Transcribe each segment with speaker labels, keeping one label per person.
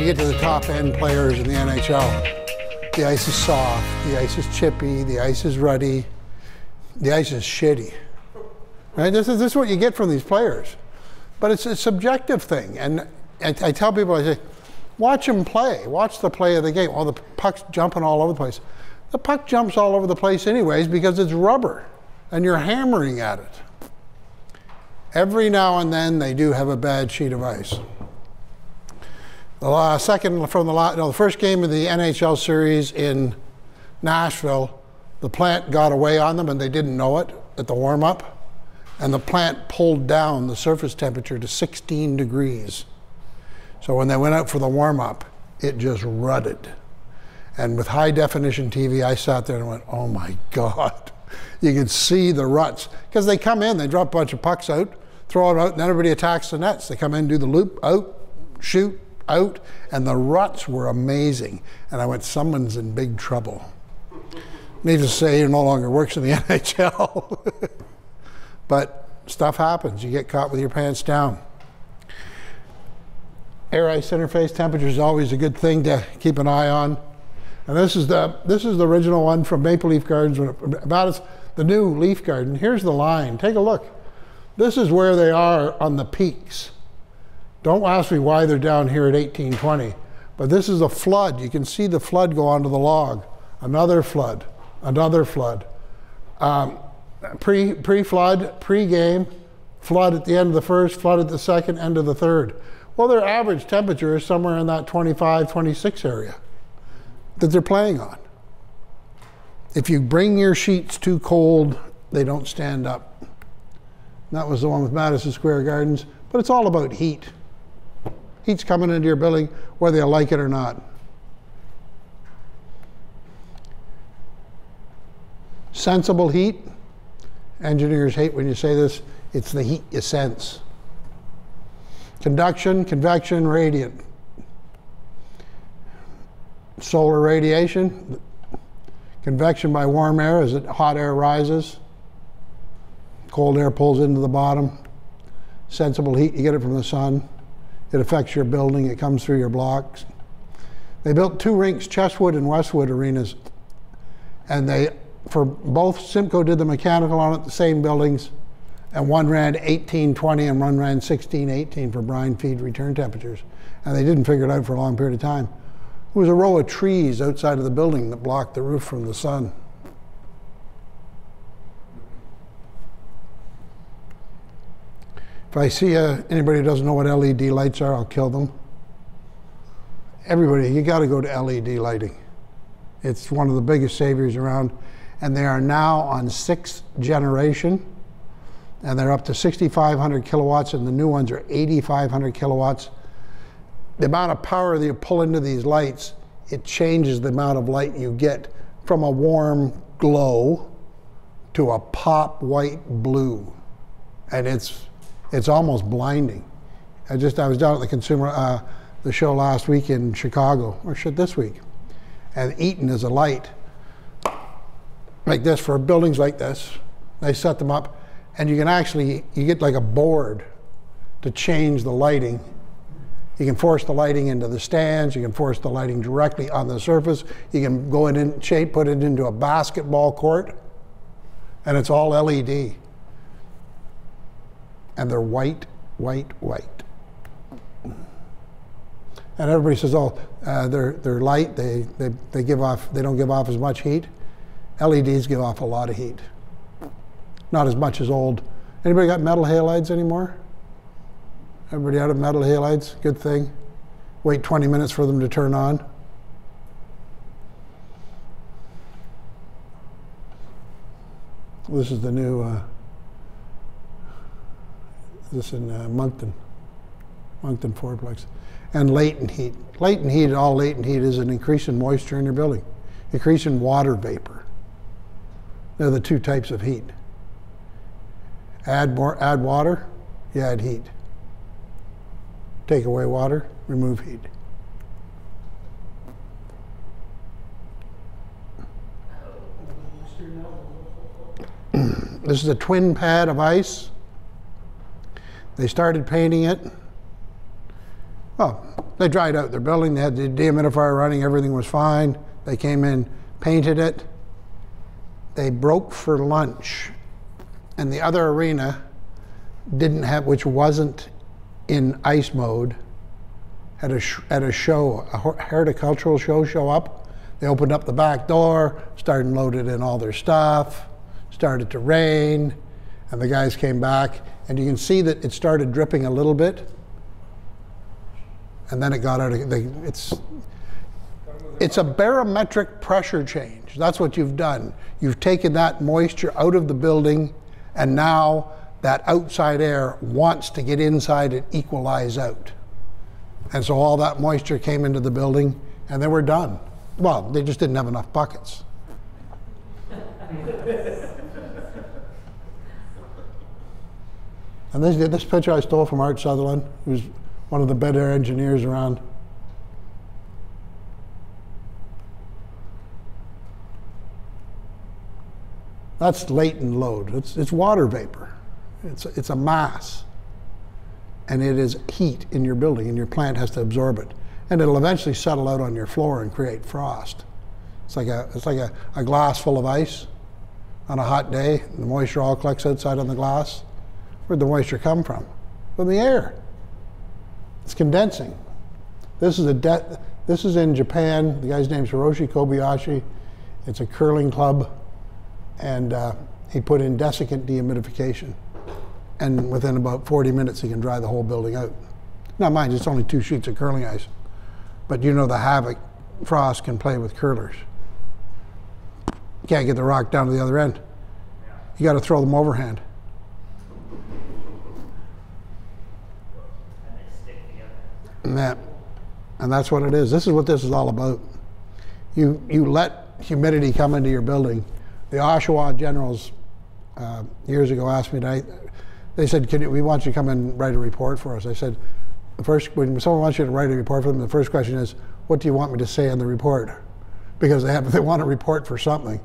Speaker 1: when you get to the top end players in the NHL, the ice is soft, the ice is chippy, the ice is ruddy, the ice is shitty. Right? This is, this is what you get from these players. But it's a subjective thing. And I, I tell people, I say, watch them play. Watch the play of the game. Well, the puck's jumping all over the place. The puck jumps all over the place anyways because it's rubber and you're hammering at it. Every now and then they do have a bad sheet of ice. The second from the, no, the first game of the NHL series in Nashville, the plant got away on them and they didn't know it at the warm up. And the plant pulled down the surface temperature to 16 degrees. So when they went out for the warm up, it just rutted. And with high definition TV, I sat there and went, oh my God. You could see the ruts. Because they come in, they drop a bunch of pucks out, throw it out, and then everybody attacks the nets. They come in, do the loop, out, shoot, out, and the ruts were amazing. And I went, someone's in big trouble. Needless to say, he no longer works in the NHL. but stuff happens. You get caught with your pants down. Air ice interface temperature is always a good thing to keep an eye on. And this is the this is the original one from Maple Leaf Gardens, about as the new Leaf Garden. Here's the line. Take a look. This is where they are on the peaks. Don't ask me why they're down here at 1820, but this is a flood. You can see the flood go onto the log. Another flood, another flood. Um, pre, pre-flood, pre-game, flood at the end of the first, flood at the second, end of the third. Well, their average temperature is somewhere in that 25, 26 area that they're playing on. If you bring your sheets too cold, they don't stand up. That was the one with Madison Square Gardens, but it's all about heat. Heat's coming into your building whether you like it or not. Sensible heat. Engineers hate when you say this. It's the heat you sense. Conduction, convection, radiant. Solar radiation, convection by warm air as it, hot air rises. Cold air pulls into the bottom. Sensible heat, you get it from the sun. It affects your building, it comes through your blocks. They built two rinks, Chesswood and Westwood arenas, and they, for both, CIMCO did the mechanical on it, the same buildings, and one ran 1820 and one ran 1618 for brine feed return temperatures. And they didn't figure it out for a long period of time. It was a row of trees outside of the building that blocked the roof from the sun. If I see a, anybody who doesn't know what LED lights are, I'll kill them. Everybody, you got to go to LED lighting. It's one of the biggest saviors around, and they are now on sixth generation, and they're up to 6,500 kilowatts, and the new ones are 8,500 kilowatts. The amount of power that you pull into these lights, it changes the amount of light you get from a warm glow to a pop white blue, and it's it's almost blinding. I just I was down at the consumer uh, the show last week in Chicago or shit this week, and Eaton is a light like this for buildings like this. They set them up, and you can actually you get like a board to change the lighting. You can force the lighting into the stands. You can force the lighting directly on the surface. You can go in and shape, put it into a basketball court, and it's all LED and they're white, white, white. And everybody says, oh, uh, they're, they're light, they, they, they, give off, they don't give off as much heat. LEDs give off a lot of heat. Not as much as old. Anybody got metal halides anymore? Everybody out of metal halides? Good thing. Wait 20 minutes for them to turn on. This is the new uh, this in uh, Moncton, Moncton fourplex. And latent heat. Latent heat, all latent heat is an increase in moisture in your building, increase in water vapor. They're the two types of heat. Add more, add water, you add heat. Take away water, remove heat. this is a twin pad of ice. They started painting it. Well, They dried out their building. They had the dehumidifier running. Everything was fine. They came in, painted it. They broke for lunch, and the other arena didn't have, which wasn't in ice mode, had a had a show, a hor- horticultural show show up. They opened up the back door, started loaded in all their stuff. Started to rain, and the guys came back, and you can see that it started dripping a little bit, and then it got out of it's it's a barometric pressure change. That's what you've done. You've taken that moisture out of the building, and now that outside air wants to get inside and equalize out. And so all that moisture came into the building, and they were done. Well, they just didn't have enough buckets. And this, this picture I stole from Art Sutherland, who's one of the better engineers around. That's latent load. It's, it's water vapor. It's, it's a mass. And it is heat in your building, and your plant has to absorb it. And it'll eventually settle out on your floor and create frost. It's like a, it's like a, a glass full of ice on a hot day. The moisture all collects outside on the glass. Where'd the moisture come from? From the air. It's condensing. This is a this is in Japan. The guy's name's Hiroshi Kobayashi. It's a curling club and uh, he put in desiccant dehumidification. And within about 40 minutes, he can dry the whole building out. Now, mind, it's only two sheets of curling ice, but you know the havoc frost can play with curlers. You can't get the rock down to the other end. You got to throw them overhand. That, and that's what it is. This is what this is all about. You you let humidity come into your building the Oshawa generals uh, years ago asked me, to, they said, Can you, we want you to come and write a report for us. I said, first, when someone wants you to write a report for them, the first question is, what do you want me to say in the report? Because they, have, they want a report for something.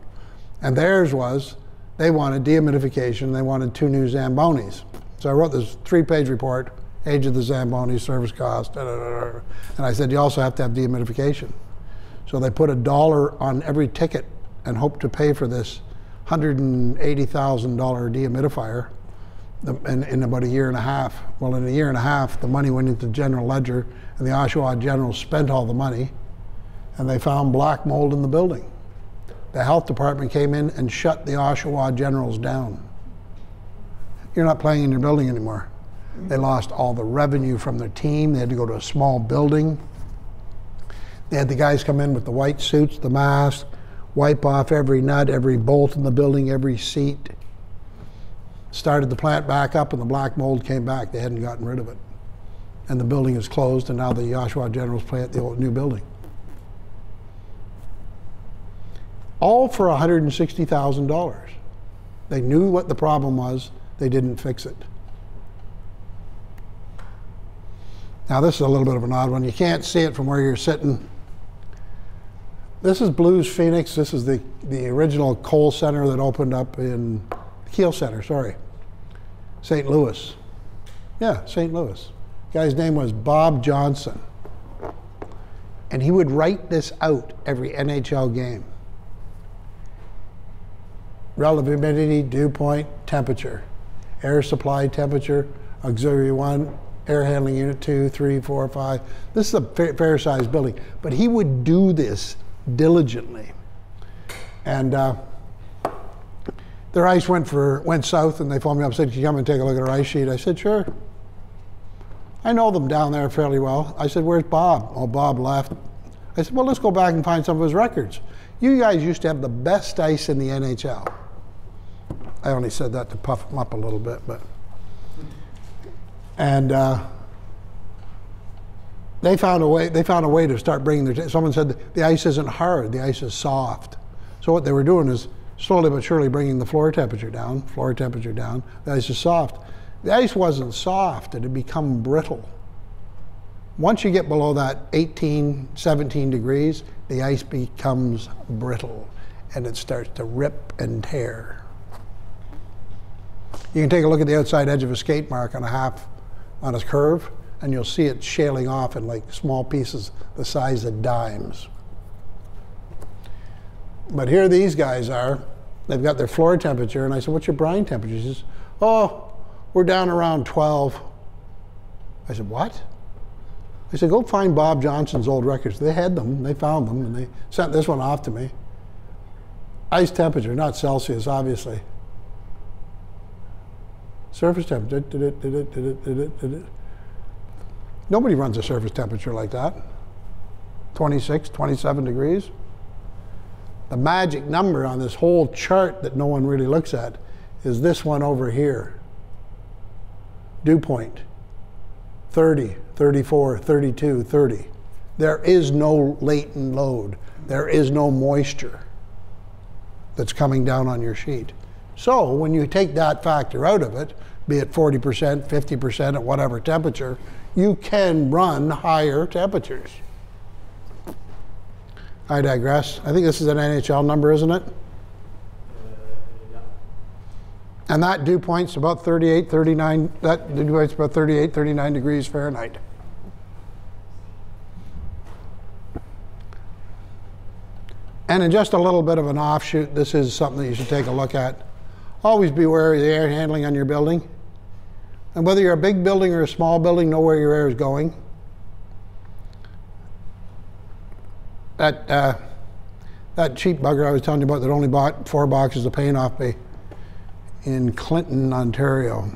Speaker 1: And theirs was, they wanted dehumidification, they wanted two new Zambonis. So I wrote this three-page report, age of the Zamboni, service cost, da, da, da, and I said, you also have to have dehumidification. So they put a dollar on every ticket and hoped to pay for this $180,000 dehumidifier in, in about a year and a half. Well, in a year and a half, the money went into the general ledger, and the Oshawa General spent all the money, and they found black mold in the building. The health department came in and shut the Oshawa Generals down. You're not playing in your building anymore. They lost all the revenue from their team. They had to go to a small building. They had the guys come in with the white suits, the mask, wipe off every nut, every bolt in the building, every seat. Started the plant back up, and the black mold came back. They hadn't gotten rid of it. And the building is closed, and now the Oshawa Generals plant the old, new building. All for $160,000. They knew what the problem was, they didn't fix it. Now, this is a little bit of an odd one. You can't see it from where you're sitting this is Blues Phoenix. This is the, the original Kohl Center that opened up in Kiel Center, sorry, St. Louis. Yeah, St. Louis. Guy's name was Bob Johnson. And he would write this out every NHL game. Relative humidity, dew point, temperature, air supply temperature, auxiliary one, air handling unit two, three, four, five. This is a fair, fair sized building. But he would do this diligently. And uh, their ice went for went south, and they phoned me up and said, "Can you come and take a look at our ice sheet?" I said, "Sure." I know them down there fairly well. I said, "Where's Bob?" Oh, Bob left. I said, "Well, let's go back and find some of his records. You guys used to have the best ice in the NHL." I only said that to puff him up a little bit, but and. Uh, they found a way. They found a way to start bringing their. Someone said the ice isn't hard; the ice is soft. So what they were doing is slowly but surely bringing the floor temperature down. Floor temperature down. The ice is soft. The ice wasn't soft; it had become brittle. Once you get below that 18, 17 degrees, the ice becomes brittle, and it starts to rip and tear. You can take a look at the outside edge of a skate mark on a half, on a curve and you'll see it shaling off in like small pieces the size of dimes. But here these guys are. They've got their floor temperature, and I said, "What's your brine temperature?" He says, "Oh, we're down around 12." I said, "What?" I said, "Go find Bob Johnson's old records. They had them. They found them, and they sent this one off to me. Ice temperature, not Celsius, obviously. Surface temperature. Nobody runs a surface temperature like that. 26, 27 degrees. The magic number on this whole chart that no one really looks at is this one over here. Dew point 30, 34, 32, 30. There is no latent load. There is no moisture that's coming down on your sheet. So when you take that factor out of it, be it 40%, 50% at whatever temperature, you can run higher temperatures. I digress. I think this is an NHL number, isn't it? Uh, and that dew point's about 38, 39, that dew point's about 38, 39 degrees Fahrenheit. And in just a little bit of an offshoot, this is something that you should take a look at. Always be wary of the air handling on your building. And whether you're a big building or a small building, know where your air is going. That, uh, that cheap bugger I was telling you about that only bought four boxes of paint off me in Clinton, Ontario,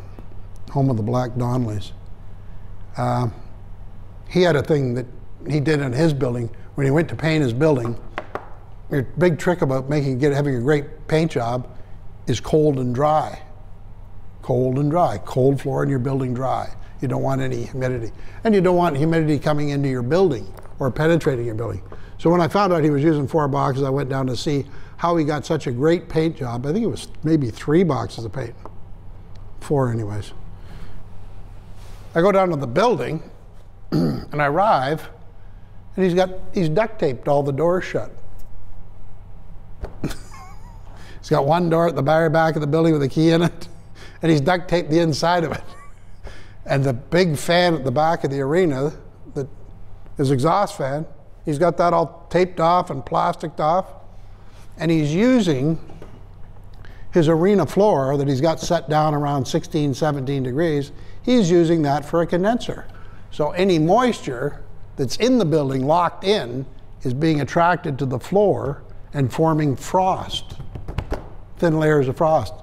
Speaker 1: home of the Black Donnellys. Uh, he had a thing that he did in his building when he went to paint his building. Your big trick about making get having a great paint job is cold and dry. Cold and dry. Cold floor in your building dry. You don't want any humidity. And you don't want humidity coming into your building or penetrating your building. So when I found out he was using four boxes, I went down to see how he got such a great paint job. I think it was maybe three boxes of paint. Four, anyways. I go down to the building and I arrive, and he's got he's duct taped all the doors shut. He's got one door at the very back of the building with a key in it, and he's duct taped the inside of it. And the big fan at the back of the arena, that is exhaust fan, he's got that all taped off and plasticed off and he's using his arena floor that he's got set down around 16, 17 degrees, he's using that for a condenser. So any moisture that's in the building locked in is being attracted to the floor and forming frost, thin layers of frost.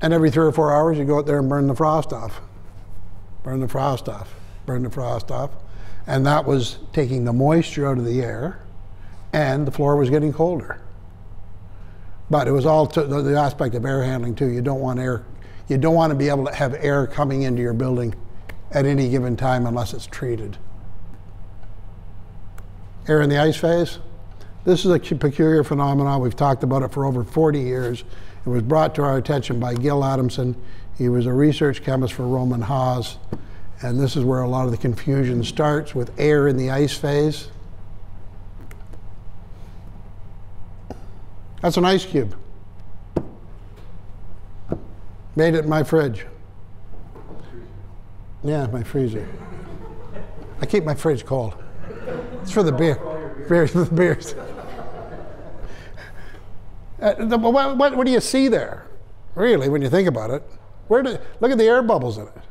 Speaker 1: And every three or four hours, you go out there and burn the frost off. Burn the frost off, burn the frost off. And that was taking the moisture out of the air, and the floor was getting colder. But it was all the, aspect of air handling too. You don't want air, you don't want to be able to have air coming into your building at any given time unless it's treated. Air in the ice phase. This is a peculiar phenomenon. We've talked about it for over 40 years. It was brought to our attention by Gil Adamson. He was a research chemist for Rohm and Haas. And this is where a lot of the confusion starts with air in the ice phase. That's an ice cube. Made it in my fridge. Yeah, my freezer. I keep my fridge cold. It's for the beer. Beers the beers. Uh, the, what, what, what, do you see there, really, when you think about it? Where do, look at the air bubbles in it.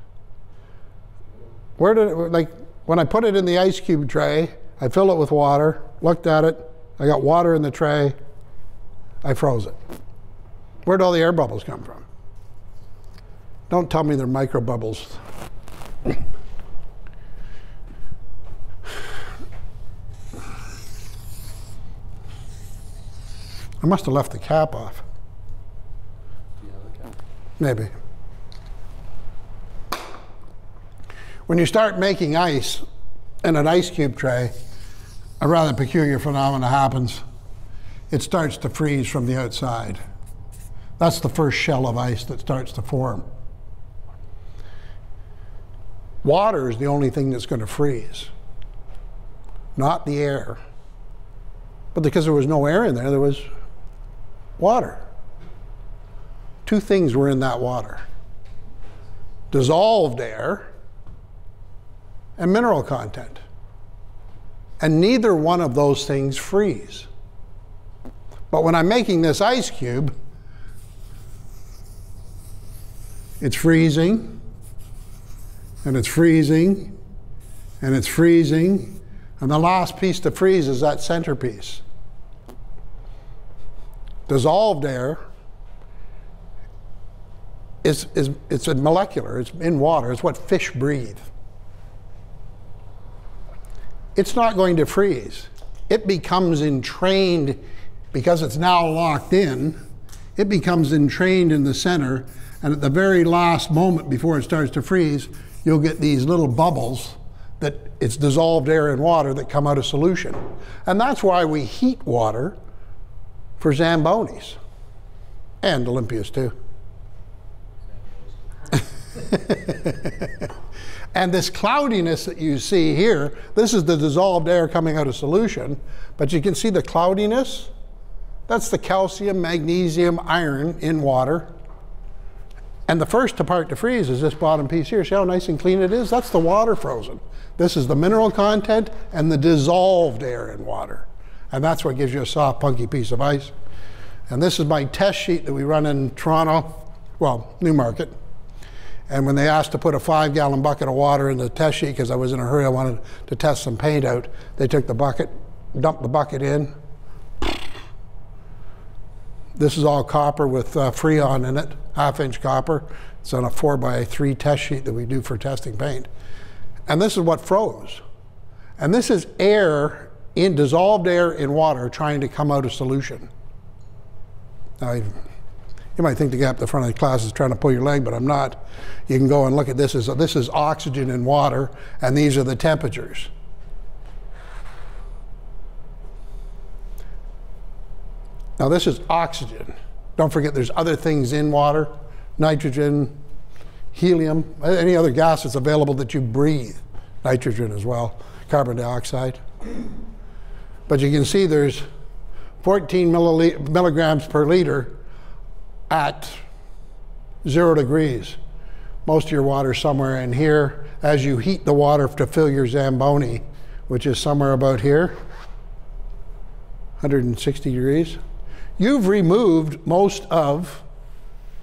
Speaker 1: Where did it, like when I put it in the ice cube tray, I filled it with water, looked at it, I got water in the tray, I froze it. Where'd all the air bubbles come from? Don't tell me they're micro bubbles. I must have left the cap off. Maybe. When you start making ice in an ice cube tray, a rather peculiar phenomenon happens it starts to freeze from the outside. That's the first shell of ice that starts to form. Water is the only thing that's going to freeze, not the air. But because there was no air in there, there was water. Two things were in that water dissolved air and mineral content. And neither one of those things freeze. But when I'm making this ice cube, it's freezing, and it's freezing, and it's freezing, and the last piece to freeze is that centerpiece. Dissolved air is, is it's a molecular, it's in water, it's what fish breathe. It's not going to freeze. It becomes entrained because it's now locked in, it becomes entrained in the center, and at the very last moment before it starts to freeze, you'll get these little bubbles that it's dissolved air and water that come out of solution. And that's why we heat water for Zambonis and Olympias too. and this cloudiness that you see here, this is the dissolved air coming out of solution, but you can see the cloudiness. That's the calcium, magnesium, iron in water. And the first to part to freeze is this bottom piece here. See how nice and clean it is? That's the water frozen. This is the mineral content and the dissolved air in water. And that's what gives you a soft, punky piece of ice. And this is my test sheet that we run in Toronto, well, Newmarket. And when they asked to put a five gallon bucket of water in the test sheet, because I was in a hurry, I wanted to test some paint out, they took the bucket, dumped the bucket in. This is all copper with uh, Freon in it, half inch copper. It's on a four by three test sheet that we do for testing paint. And this is what froze. And this is air in dissolved air in water trying to come out of solution. Now, you might think the guy up the front of the class is trying to pull your leg, but I'm not. You can go and look at this. This is oxygen in water, and these are the temperatures. Now this is oxygen. Don't forget there's other things in water, nitrogen, helium, any other gas that's available that you breathe, nitrogen as well, carbon dioxide. But you can see there's 14 milligrams per liter at zero degrees. Most of your water somewhere in here. As you heat the water to fill your Zamboni, which is somewhere about here, 160 degrees, you've removed most of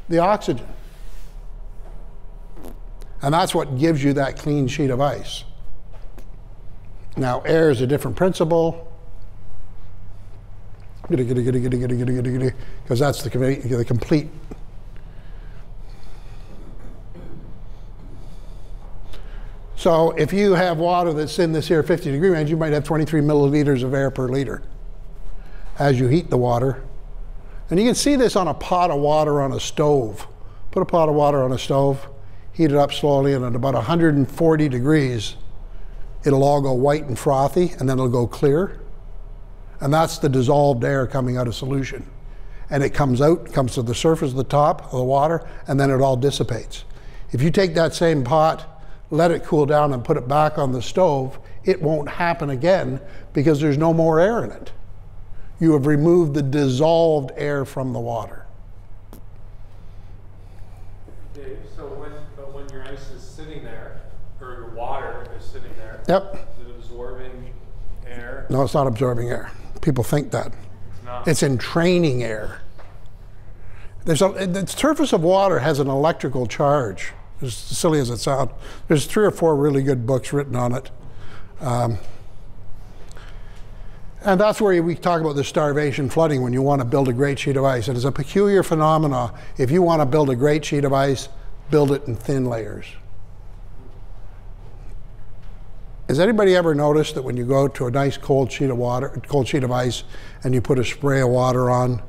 Speaker 1: the oxygen. And that's what gives you that clean sheet of ice. Now, air is a different principle because that's the, the complete. So if you have water that's in this here 50 degree range, you might have 23 milliliters of air per liter as you heat the water. And you can see this on a pot of water on a stove. Put a pot of water on a stove, heat it up slowly, and at about 140 degrees, it'll all go white and frothy, and then it'll go clear. And that's the dissolved air coming out of solution. And it comes out, comes to the surface of the top of the water, and then it all dissipates. If you take that same pot, let it cool down, and put it back on the stove, it won't happen again because there's no more air in it. You have removed the dissolved air from the water.
Speaker 2: Dave, so when, but when your ice is sitting there, or your water is sitting there,
Speaker 1: yep.
Speaker 2: is it absorbing air?
Speaker 1: No, it's not absorbing air. People think that.
Speaker 2: It's not.
Speaker 1: It's entraining air. There's a, the surface of water has an electrical charge, as silly as it sounds. There's three or four really good books written on it. Um, and that's where we talk about the starvation flooding when you want to build a great sheet of ice. It is a peculiar phenomenon. If you want to build a great sheet of ice, build it in thin layers. Has anybody ever noticed that when you go to a nice cold sheet of water, cold sheet of ice, and you put a spray of water on,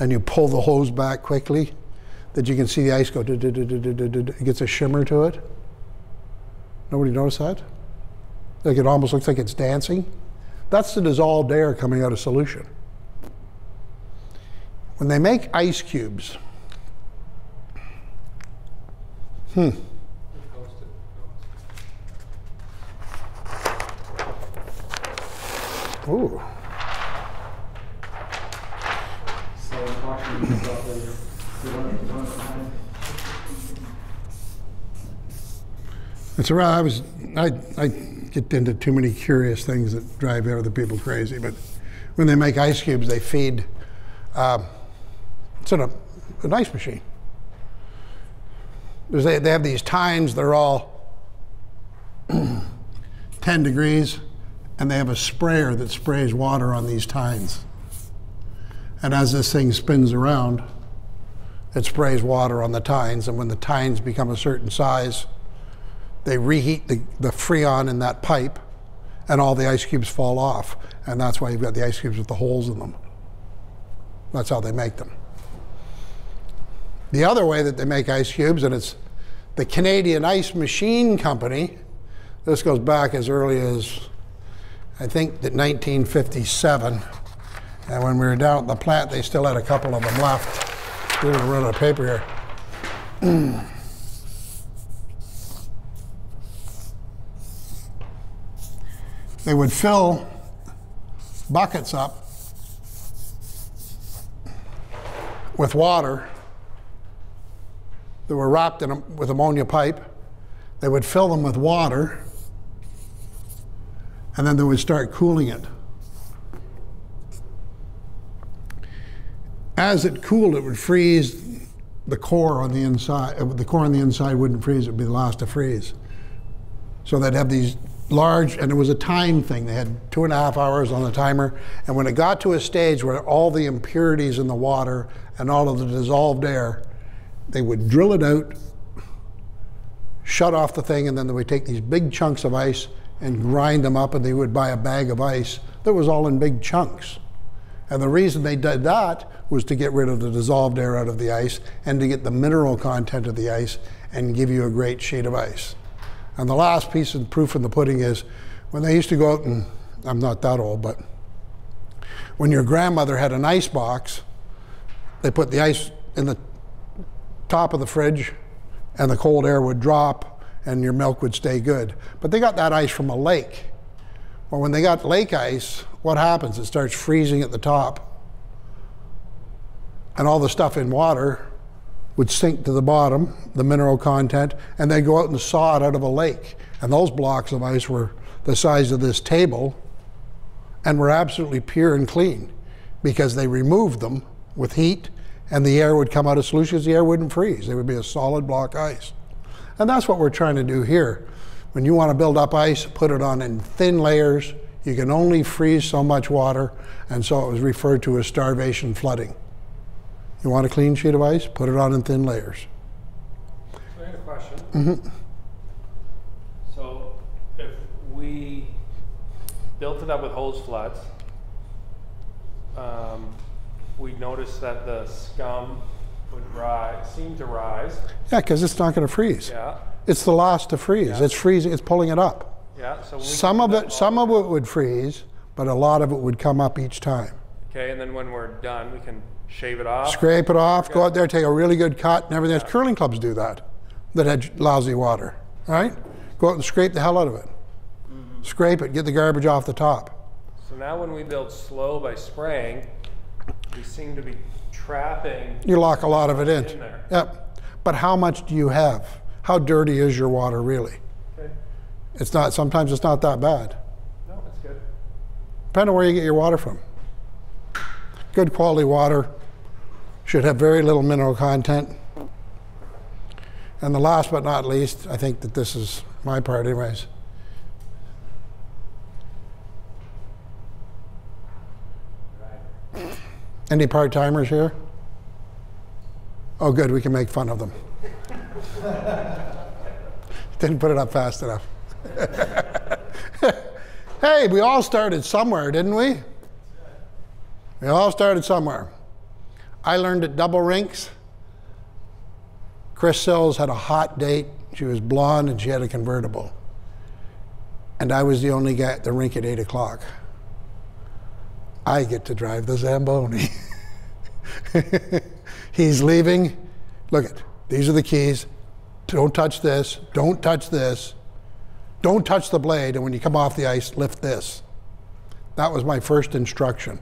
Speaker 1: and you pull the hose back quickly, that you can see the ice go, it gets a shimmer to it? Nobody noticed that? Like it almost looks like it's dancing? That's the dissolved air coming out of solution. When they make ice cubes, hmm. Ooh.
Speaker 3: So
Speaker 1: It's around, I was, I, I get into too many curious things that drive other people crazy, but when they make ice cubes, they feed, um, it's in a, an ice machine. They, they have these tines, they're all 10 degrees, and they have a sprayer that sprays water on these tines. And as this thing spins around, it sprays water on the tines, and when the tines become a certain size, they reheat the, the freon in that pipe, and all the ice cubes fall off. And that's why you've got the ice cubes with the holes in them. That's how they make them. The other way that they make ice cubes, and it's the Canadian Ice Machine Company, this goes back as early as, I think, that 1957. And when we were down at the plant, they still had a couple of them left. To run out of paper here. they would fill buckets up with water that were wrapped in a, with ammonia pipe. They would fill them with water, and then they would start cooling it. As it cooled, it would freeze the core on the inside. uh, The core on the inside wouldn't freeze; it would be the last to freeze. So they'd have these large, and it was a time thing. They had two and a half hours on the timer, and when it got to a stage where all the impurities in the water and all of the dissolved air, they would drill it out, shut off the thing, and then they would take these big chunks of ice and grind them up, and they would buy a bag of ice that was all in big chunks. And the reason they did that was to get rid of the dissolved air out of the ice and to get the mineral content of the ice and give you a great sheet of ice. And the last piece of proof in the pudding is when they used to go out and I'm not that old, but when your grandmother had an ice box, they put the ice in the top of the fridge and the cold air would drop and your milk would stay good. But they got that ice from a lake. Well, when they got lake ice, what happens? It starts freezing at the top. And all the stuff in water would sink to the bottom, the mineral content, and they'd go out and saw it out of a lake. And those blocks of ice were the size of this table and were absolutely pure and clean because they removed them with heat and the air would come out of solution the air wouldn't freeze. They would be a solid block ice. And that's what we're trying to do here. When you want to build up ice, put it on in thin layers. You can only freeze so much water, and so it was referred to as starvation flooding. You want a clean sheet of ice? Put it on in thin layers.
Speaker 2: So I had a question.
Speaker 1: Mm-hmm.
Speaker 2: So if we built it up with hose floods, um, we noticed that the scum would rise, seem to rise.
Speaker 1: Yeah, because it's not going to freeze.
Speaker 2: Yeah,
Speaker 1: It's the last to freeze.
Speaker 2: Yeah.
Speaker 1: It's freezing. It's pulling it up.
Speaker 2: yeah. So
Speaker 1: Some of it, some of it would freeze, but a lot of it would come up each time.
Speaker 2: Okay, and then when we're done, we can shave it off.
Speaker 1: Scrape it off. Go out there, take a really good cut, and everything. else. Curling clubs do that. That had lousy water. Right. go out and scrape the hell out of it. Mm-hmm. Scrape it. Get the garbage off the top.
Speaker 2: So now when we build slow by spraying, we seem to be trapping.
Speaker 1: You lock a lot of it in.
Speaker 2: In there.
Speaker 1: Yep. But how much do you have? How dirty is your water really?
Speaker 2: Okay,
Speaker 1: It's not. Sometimes it's not that bad.
Speaker 2: no, that's good.
Speaker 1: Depending on where you get your water from. Good quality water should have very little mineral content. And the last but not least, I think that this is my part, anyways. Any part timers here? Oh, good, we can make fun of them. Didn't put it up fast enough. hey, we all started somewhere, didn't we? We all started somewhere. I learned at Double Rinks. Chris Sills had a hot date. She was blonde and she had a convertible. And I was the only guy at the rink at 8 o'clock. I get to drive the Zamboni. He's leaving. Look at these are the keys. Don't touch this. Don't touch this. Don't touch the blade. And when you come off the ice, lift this. That was my first instruction.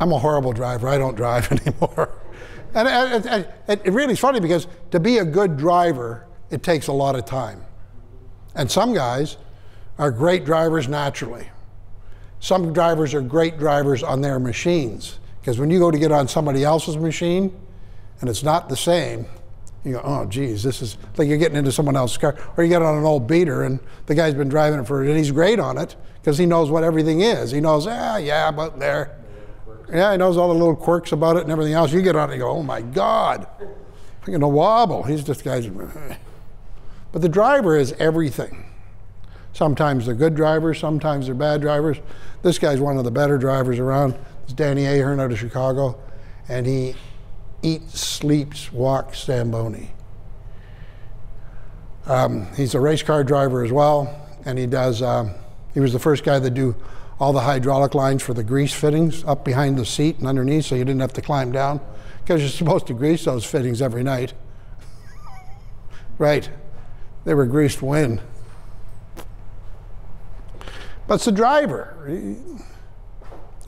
Speaker 1: I'm a horrible driver. I don't drive anymore. And, and, and, and it really is funny because to be a good driver, it takes a lot of time. And some guys are great drivers naturally. Some drivers are great drivers on their machines. Because when you go to get on somebody else's machine and it's not the same, you go, oh, geez, this is like you're getting into someone else's car. Or you get on an old beater and the guy's been driving it for, and he's great on it because he knows what everything is. He knows, ah, yeah, about there. Yeah, he knows all the little quirks about it and everything else. You get on it and go, oh my God, I'm gonna wobble. He's just guy's. But the driver is everything. Sometimes they're good drivers, sometimes they're bad drivers. This guy's one of the better drivers around. It's Danny Ahern out of Chicago, and he eats, sleeps, walks Zamboni. Um, he's a race car driver as well, and he does. Um, he was the first guy to do all the hydraulic lines for the grease fittings up behind the seat and underneath, so you didn't have to climb down because you're supposed to grease those fittings every night. right? They were greased when. It's the driver.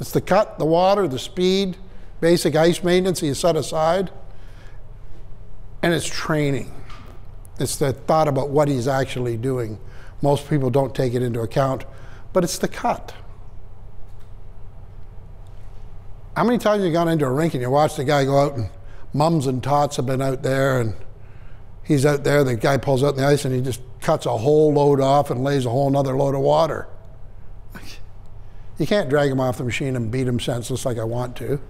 Speaker 1: It's the cut, the water, the speed, basic ice maintenance you set aside. And it's training. It's the thought about what he's actually doing. Most people don't take it into account, but it's the cut. How many times have you gone into a rink and you watch the guy go out and mums and tots have been out there and he's out there, the guy pulls out the ice and he just cuts a whole load off and lays a whole nother load of water. You can't drag him off the machine and beat him senseless like I want to.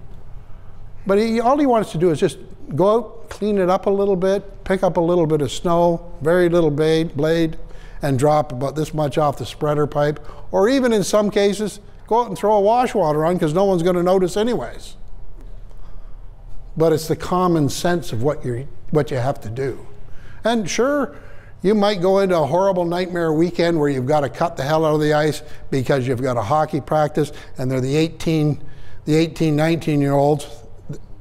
Speaker 1: But he, all he wants to do is just go out, clean it up a little bit, pick up a little bit of snow, very little blade, blade, and drop about this much off the spreader pipe. Or even in some cases, go out and throw a wash water on because no one's going to notice anyways. But it's the common sense of what, you what you have to do. And sure, you might go into a horrible nightmare weekend where you've got to cut the hell out of the ice because you've got a hockey practice and they're the 18, the 18, 19 year olds,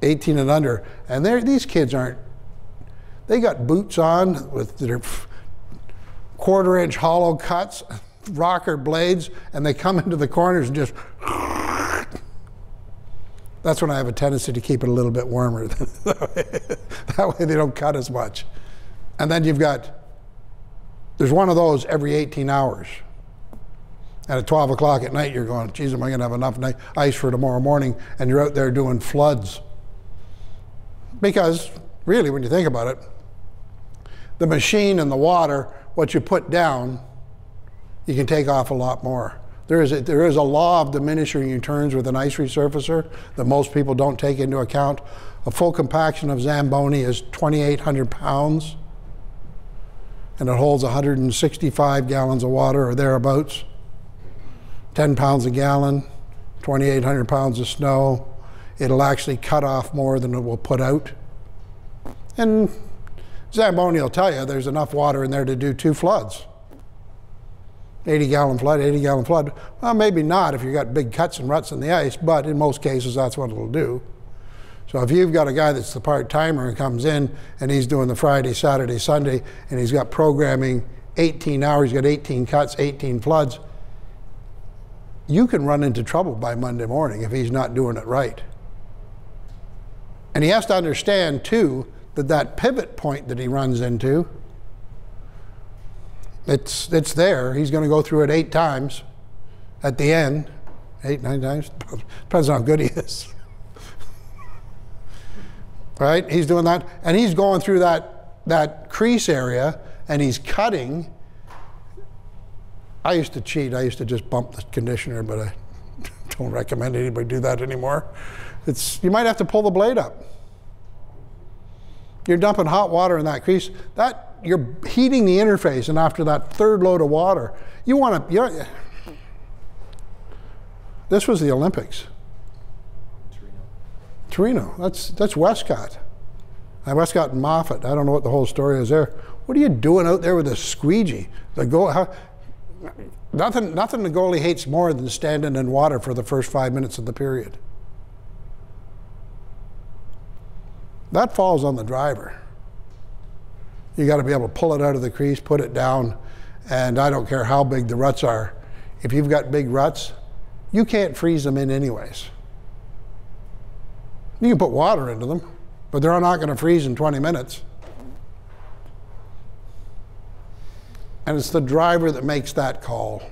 Speaker 1: 18 and under, and they're, these kids aren't. They got boots on with their quarter inch hollow cuts, rocker blades, and they come into the corners and just. That's when I have a tendency to keep it a little bit warmer. that way they don't cut as much. And then you've got there's one of those every 18 hours. And at 12 o'clock at night, you're going, geez, am I going to have enough ice for tomorrow morning? And you're out there doing floods. Because, really, when you think about it, the machine and the water, what you put down, you can take off a lot more. There is a, there is a law of diminishing returns with an ice resurfacer that most people don't take into account. A full compaction of Zamboni is 2,800 pounds and it holds 165 gallons of water or thereabouts, 10 pounds a gallon, 2,800 pounds of snow. It'll actually cut off more than it will put out. And Zamboni will tell you there's enough water in there to do two floods. 80 gallon flood, 80 gallon flood. Well, maybe not if you've got big cuts and ruts in the ice, but in most cases that's what it'll do. So if you've got a guy that's the part timer and comes in and he's doing the Friday, Saturday, Sunday, and he's got programming 18 hours, he's got 18 cuts, 18 floods, you can run into trouble by Monday morning if he's not doing it right. And he has to understand too that that pivot point that he runs into, it's, it's there. He's going to go through it eight times at the end, eight, nine times, depends on how good he is right? He's doing that, and he's going through that, that crease area, and he's cutting. I used to cheat. I used to just bump the conditioner, but I don't recommend anybody do that anymore. It's, you might have to pull the blade up. You're dumping hot water in that crease. That you're heating the interface, and after that third load of water, you want to. This was the Olympics. Torino. That's, that's Westcott. Uh, Westcott and Moffat. I don't know what the whole story is there. What are you doing out there with a squeegee? The goal, how, nothing, nothing the goalie hates more than standing in water for the first five minutes of the period. That falls on the driver. You got to be able to pull it out of the crease, put it down, and I don't care how big the ruts are. If you've got big ruts, you can't freeze them in anyways. You can put water into them, but they're not going to freeze in 20 minutes. And it's the driver that makes that call.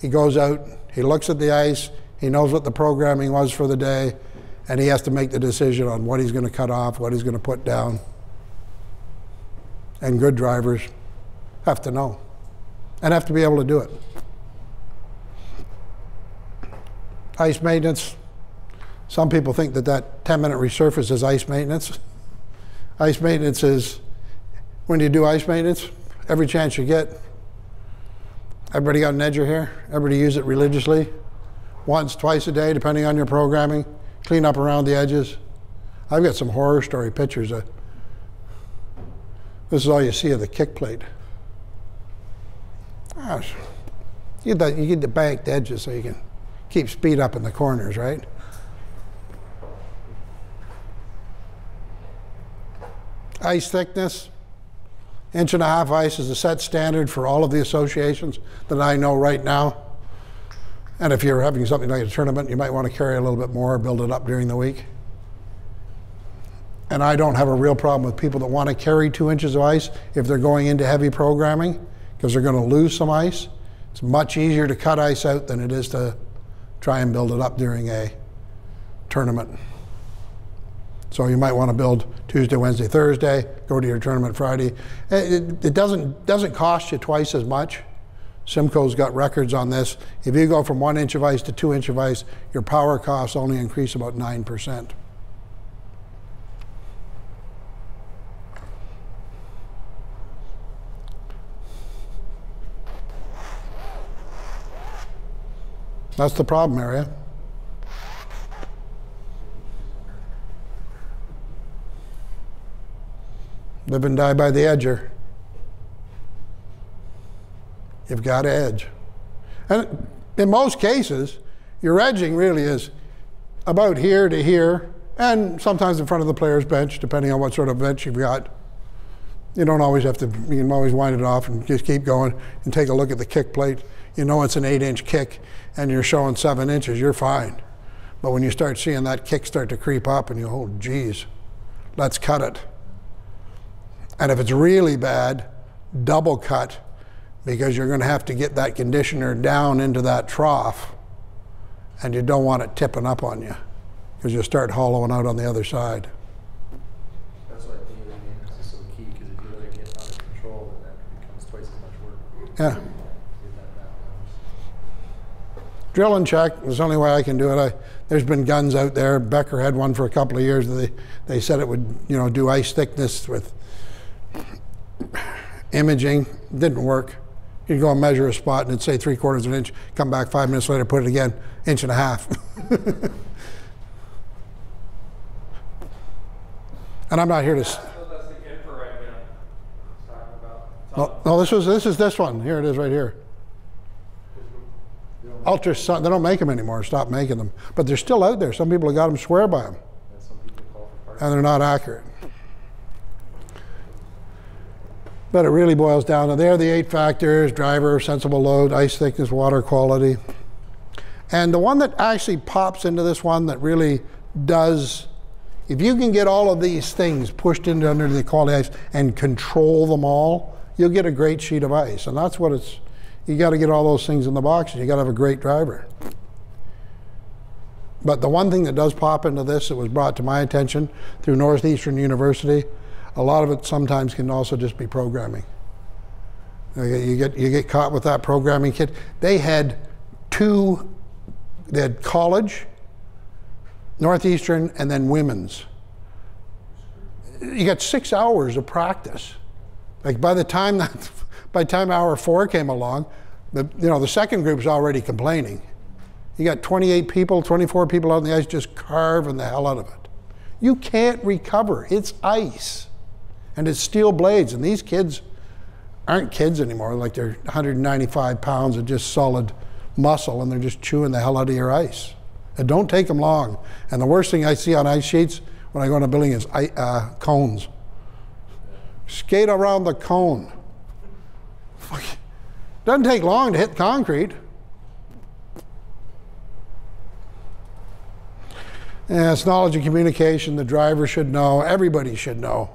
Speaker 1: He goes out, he looks at the ice, he knows what the programming was for the day, and he has to make the decision on what he's going to cut off, what he's going to put down. And good drivers have to know and have to be able to do it. Ice maintenance. Some people think that that 10 minute resurface is ice maintenance. Ice maintenance is when you do ice maintenance, every chance you get. Everybody got an edger here? Everybody use it religiously? Once, twice a day, depending on your programming. Clean up around the edges. I've got some horror story pictures. Of, this is all you see of the kick plate. Gosh, you get, the, you get the banked edges so you can keep speed up in the corners, right? Ice thickness, inch and a half ice is a set standard for all of the associations that I know right now. And if you're having something like a tournament, you might want to carry a little bit more, build it up during the week. And I don't have a real problem with people that want to carry two inches of ice if they're going into heavy programming because they're going to lose some ice. It's much easier to cut ice out than it is to try and build it up during a tournament. So you might want to build Tuesday, Wednesday, Thursday, go to your tournament Friday. Eh, it, it doesn't, doesn't cost you twice as much. CIMCO's got records on this. If you go from one inch of ice to two inch of ice, your power costs only increase about 9%. That's the problem area. Live and die by the edger. You've got to edge. And in most cases, your edging really is about here to here, and sometimes in front of the player's bench, depending on what sort of bench you've got. You don't always have to, you can always wind it off and just keep going and take a look at the kick plate. You know it's an eight inch kick and you're showing seven inches, you're fine. But when you start seeing that kick start to creep up and you, oh, geez, let's cut it. And if it's really bad, double cut because you're going to have to get that conditioner down into that trough and you don't want it tipping up on you because you'll start hollowing out on the other side.
Speaker 3: That's why daily maintenance is so key, because if you let it get out of control, then that becomes twice as much work.
Speaker 1: Yeah.
Speaker 3: Get that balanced.
Speaker 1: Drill and check is the only way I can do it. I, there's been guns out there. Becker had one for a couple of years. They, they said it would, you know, do ice thickness with imaging. Didn't work. You'd go and measure a spot and it'd say three quarters of an inch. Come back five minutes later, put it again, inch and a half. and I'm not here to. s-
Speaker 2: So that's the infrared gun it's about.
Speaker 1: No, no, this was this is this one. Here it is, right here. Ultrasound. They don't make them anymore. Stop making them, but they're still out there. Some people have got them. Swear by them,
Speaker 3: That's some people call for
Speaker 1: and they're not accurate. But it really boils down to there the eight factors: driver, sensible load, ice thickness, water quality. And the one that actually pops into this one that really does, if you can get all of these things pushed into under the quality ice and control them all, you'll get a great sheet of ice. And that's what it's, you got to get all those things in the box and you got to have a great driver. But the one thing that does pop into this that was brought to my attention through Northeastern University, a lot of it sometimes can also just be programming. You get, you get, caught with that programming kit. They had two, they had college, Northeastern, and then women's. You got six hours of practice. Like by the time that, by the time hour four came along, the, you know, the second group's already complaining. You got 28 people, 24 people out on the ice just carving the hell out of it. You can't recover. It's ice. And it's steel blades. And these kids aren't kids anymore. Like they're 195 pounds of just solid muscle and they're just chewing the hell out of your ice. It don't take them long. And the worst thing I see on ice sheets when I go in a building is uh, cones. Skate around the cone. Doesn't take long to hit concrete. Yeah, it's knowledge and communication. The driver should know. Everybody should know.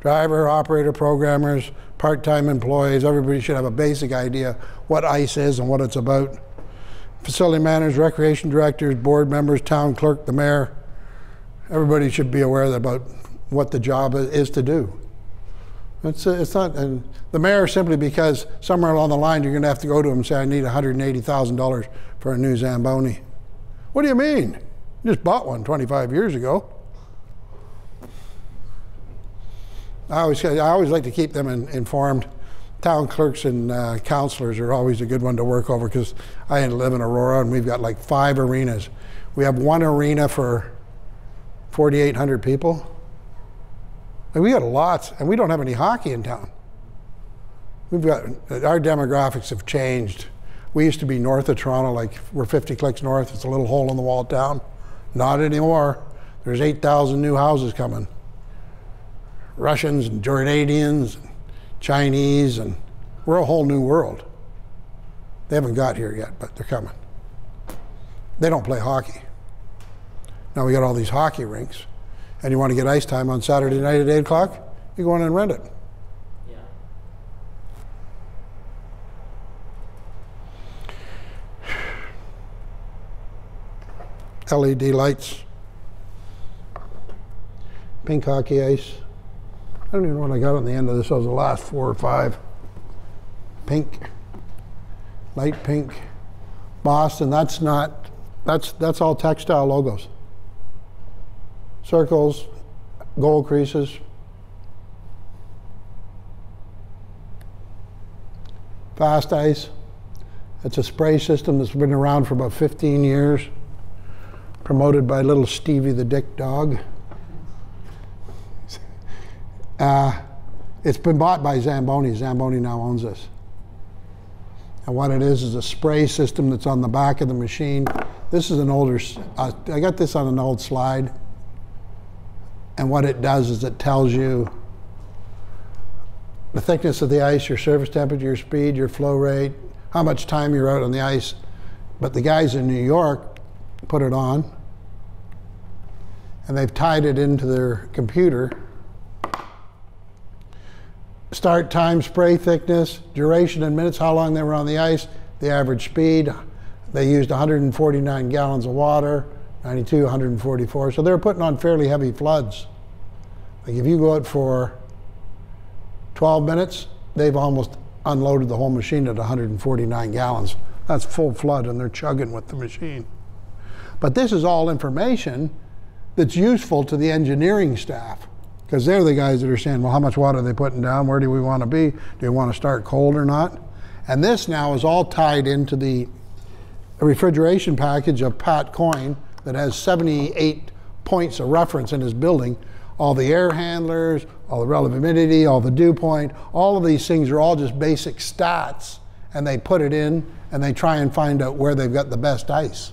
Speaker 1: Driver, operator, programmers, part-time employees, everybody should have a basic idea what ICE is and what it's about. Facility managers, recreation directors, board members, town clerk, the mayor, everybody should be aware about what the job is to do. It's, uh, it's not, and the mayor simply because somewhere along the line you're going to have to go to him and say, I need $180,000 for a new Zamboni. What do you mean? You just bought one 25 years ago. I always, I always like to keep them in, informed. Town clerks and uh, councilors are always a good one to work over because I live in Aurora and we've got like five arenas. We have one arena for 4,800 people. And we got lots, and we don't have any hockey in town. We've got our demographics have changed. We used to be north of Toronto, like we're 50 clicks north. It's a little hole in the wall town. Not anymore. There's 8,000 new houses coming. Russians and Jordanians, and Chinese, and we're a whole new world. They haven't got here yet, but they're coming. They don't play hockey. Now we got all these hockey rinks, and you want to get ice time on Saturday night at 8 o'clock, you go in and rent it.
Speaker 4: Yeah.
Speaker 1: LED lights, pink hockey ice. I don't even know what I got on the end of this. Those are the last four or five. Pink, light pink. Boston, that's not, that's, that's all textile logos. Circles, gold creases. Fast ice. It's a spray system that's been around for about 15 years promoted by little Stevie the Dick Dog. Uh, it's been bought by Zamboni. Zamboni now owns this. And what it is is a spray system that's on the back of the machine. This is an older, uh, I got this on an old slide. And what it does is it tells you the thickness of the ice, your surface temperature, your speed, your flow rate, how much time you're out on the ice. But the guys in New York put it on and they've tied it into their computer. Start time, spray thickness, duration in minutes, how long they were on the ice, the average speed. They used 149 gallons of water, 92, 144. So they were putting on fairly heavy floods. Like if you go out for 12 minutes, they've almost unloaded the whole machine at 149 gallons. That's full flood, and they're chugging with the machine. But this is all information that's useful to the engineering staff because they're the guys that are saying, well, how much water are they putting down? Where do we want to be? Do you want to start cold or not? And this now is all tied into the refrigeration package of Pat Coyne that has 78 points of reference in his building. All the air handlers, all the relative humidity, all the dew point, all of these things are all just basic stats, and they put it in and they try and find out where they've got the best ice.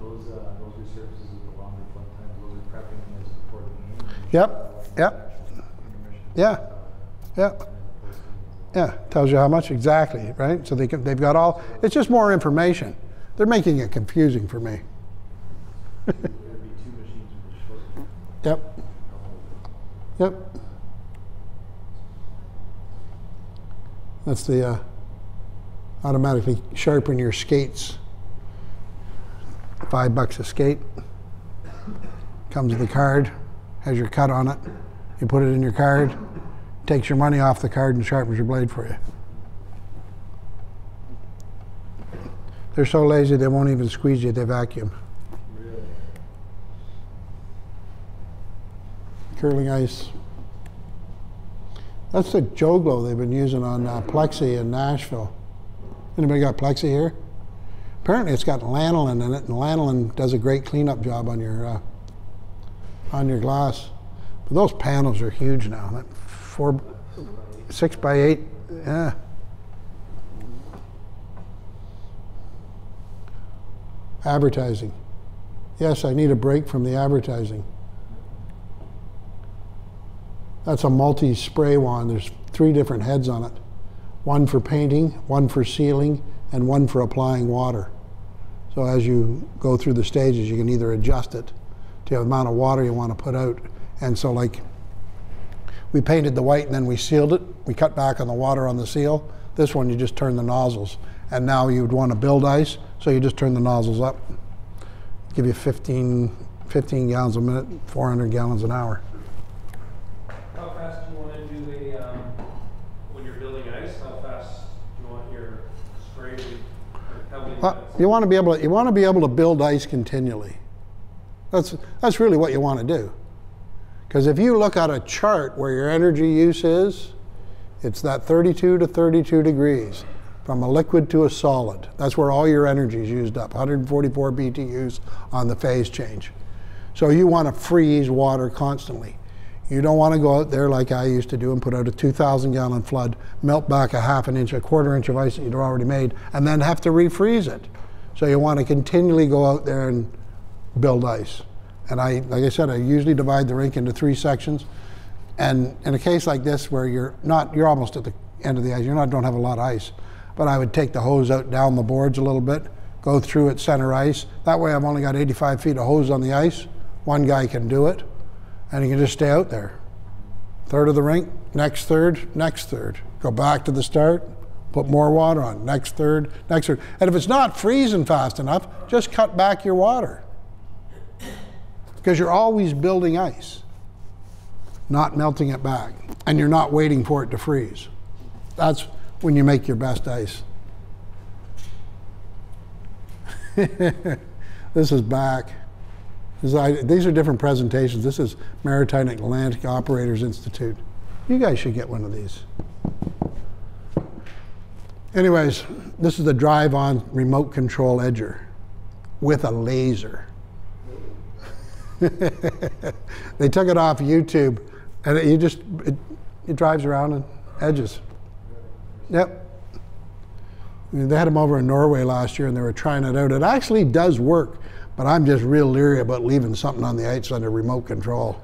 Speaker 3: Those, uh, those resurfaces with the longer flood times, those are prepping them as before the game.
Speaker 1: Yep, yep, Yeah.
Speaker 3: Uh,
Speaker 1: yeah. tells you how much exactly, right? So they can, they've got all, it's just more information. They're making it confusing for me. Yep, yep. That's the uh, automatically sharpen your skates. Five bucks a skate. Comes with the card, has your cut on it. You put it in your card, takes your money off the card and sharpens your blade for you. They're so lazy they won't even squeeze you, they vacuum.
Speaker 3: Really?
Speaker 1: curling ice. That's the Joglo they've been using on uh, Plexi in Nashville. Anybody got Plexi here? Apparently, it's got lanolin in it, and lanolin does a great cleanup job on your uh, on your glass. But those panels are huge now. That four, six by eight, yeah. Advertising. Yes, I need a break from the advertising. That's a multi-spray wand. There's three different heads on it. One for painting, one for sealing, and one for applying water. So as you go through the stages, you can either adjust it the amount of water you want to put out. And so like we painted the white and then we sealed it. We cut back on the water on the seal. This one you just turn the nozzles. And now you would want to build ice, so you just turn the nozzles up. Give you 15, 15 gallons a minute, 400 gallons an hour.
Speaker 2: How fast do you wanna do the, um, when you're building ice, how fast do you want your spray to
Speaker 1: Well, you want to be able to, you want to be able to build ice continually. That's, that's really what you want to do. Because if you look at a chart where your energy use is, it's that 32 to 32 degrees from a liquid to a solid. That's where all your energy is used up, 144 BTUs on the phase change. So you want to freeze water constantly. You don't want to go out there like I used to do and put out a 2,000 gallon flood, melt back a half an inch, a quarter inch of ice that you'd already made, and then have to refreeze it. So you want to continually go out there and build ice. And I, like I said, I usually divide the rink into three sections. And in a case like this where you're not, you're almost at the end of the ice, you not don't have a lot of ice, but I would take the hose out down the boards a little bit, go through at center ice. That way I've only got 85 feet of hose on the ice. One guy can do it, and he can just stay out there. Third of the rink, next third, next third. Go back to the start, put more water on, next third, next third. And if it's not freezing fast enough, just cut back your water. Because you're always building ice, not melting it back. And you're not waiting for it to freeze. That's when you make your best ice. this is back. This is, these are different presentations. This is Maritime Atlantic Operators Institute. You guys should get one of these. Anyways, this is the drive-on remote control edger with a laser. they took it off YouTube, and it, you just it, it drives around and edges. Yep. I mean, they had them over in Norway last year, and they were trying it out. It actually does work, but I'm just real leery about leaving something on the ice under remote control.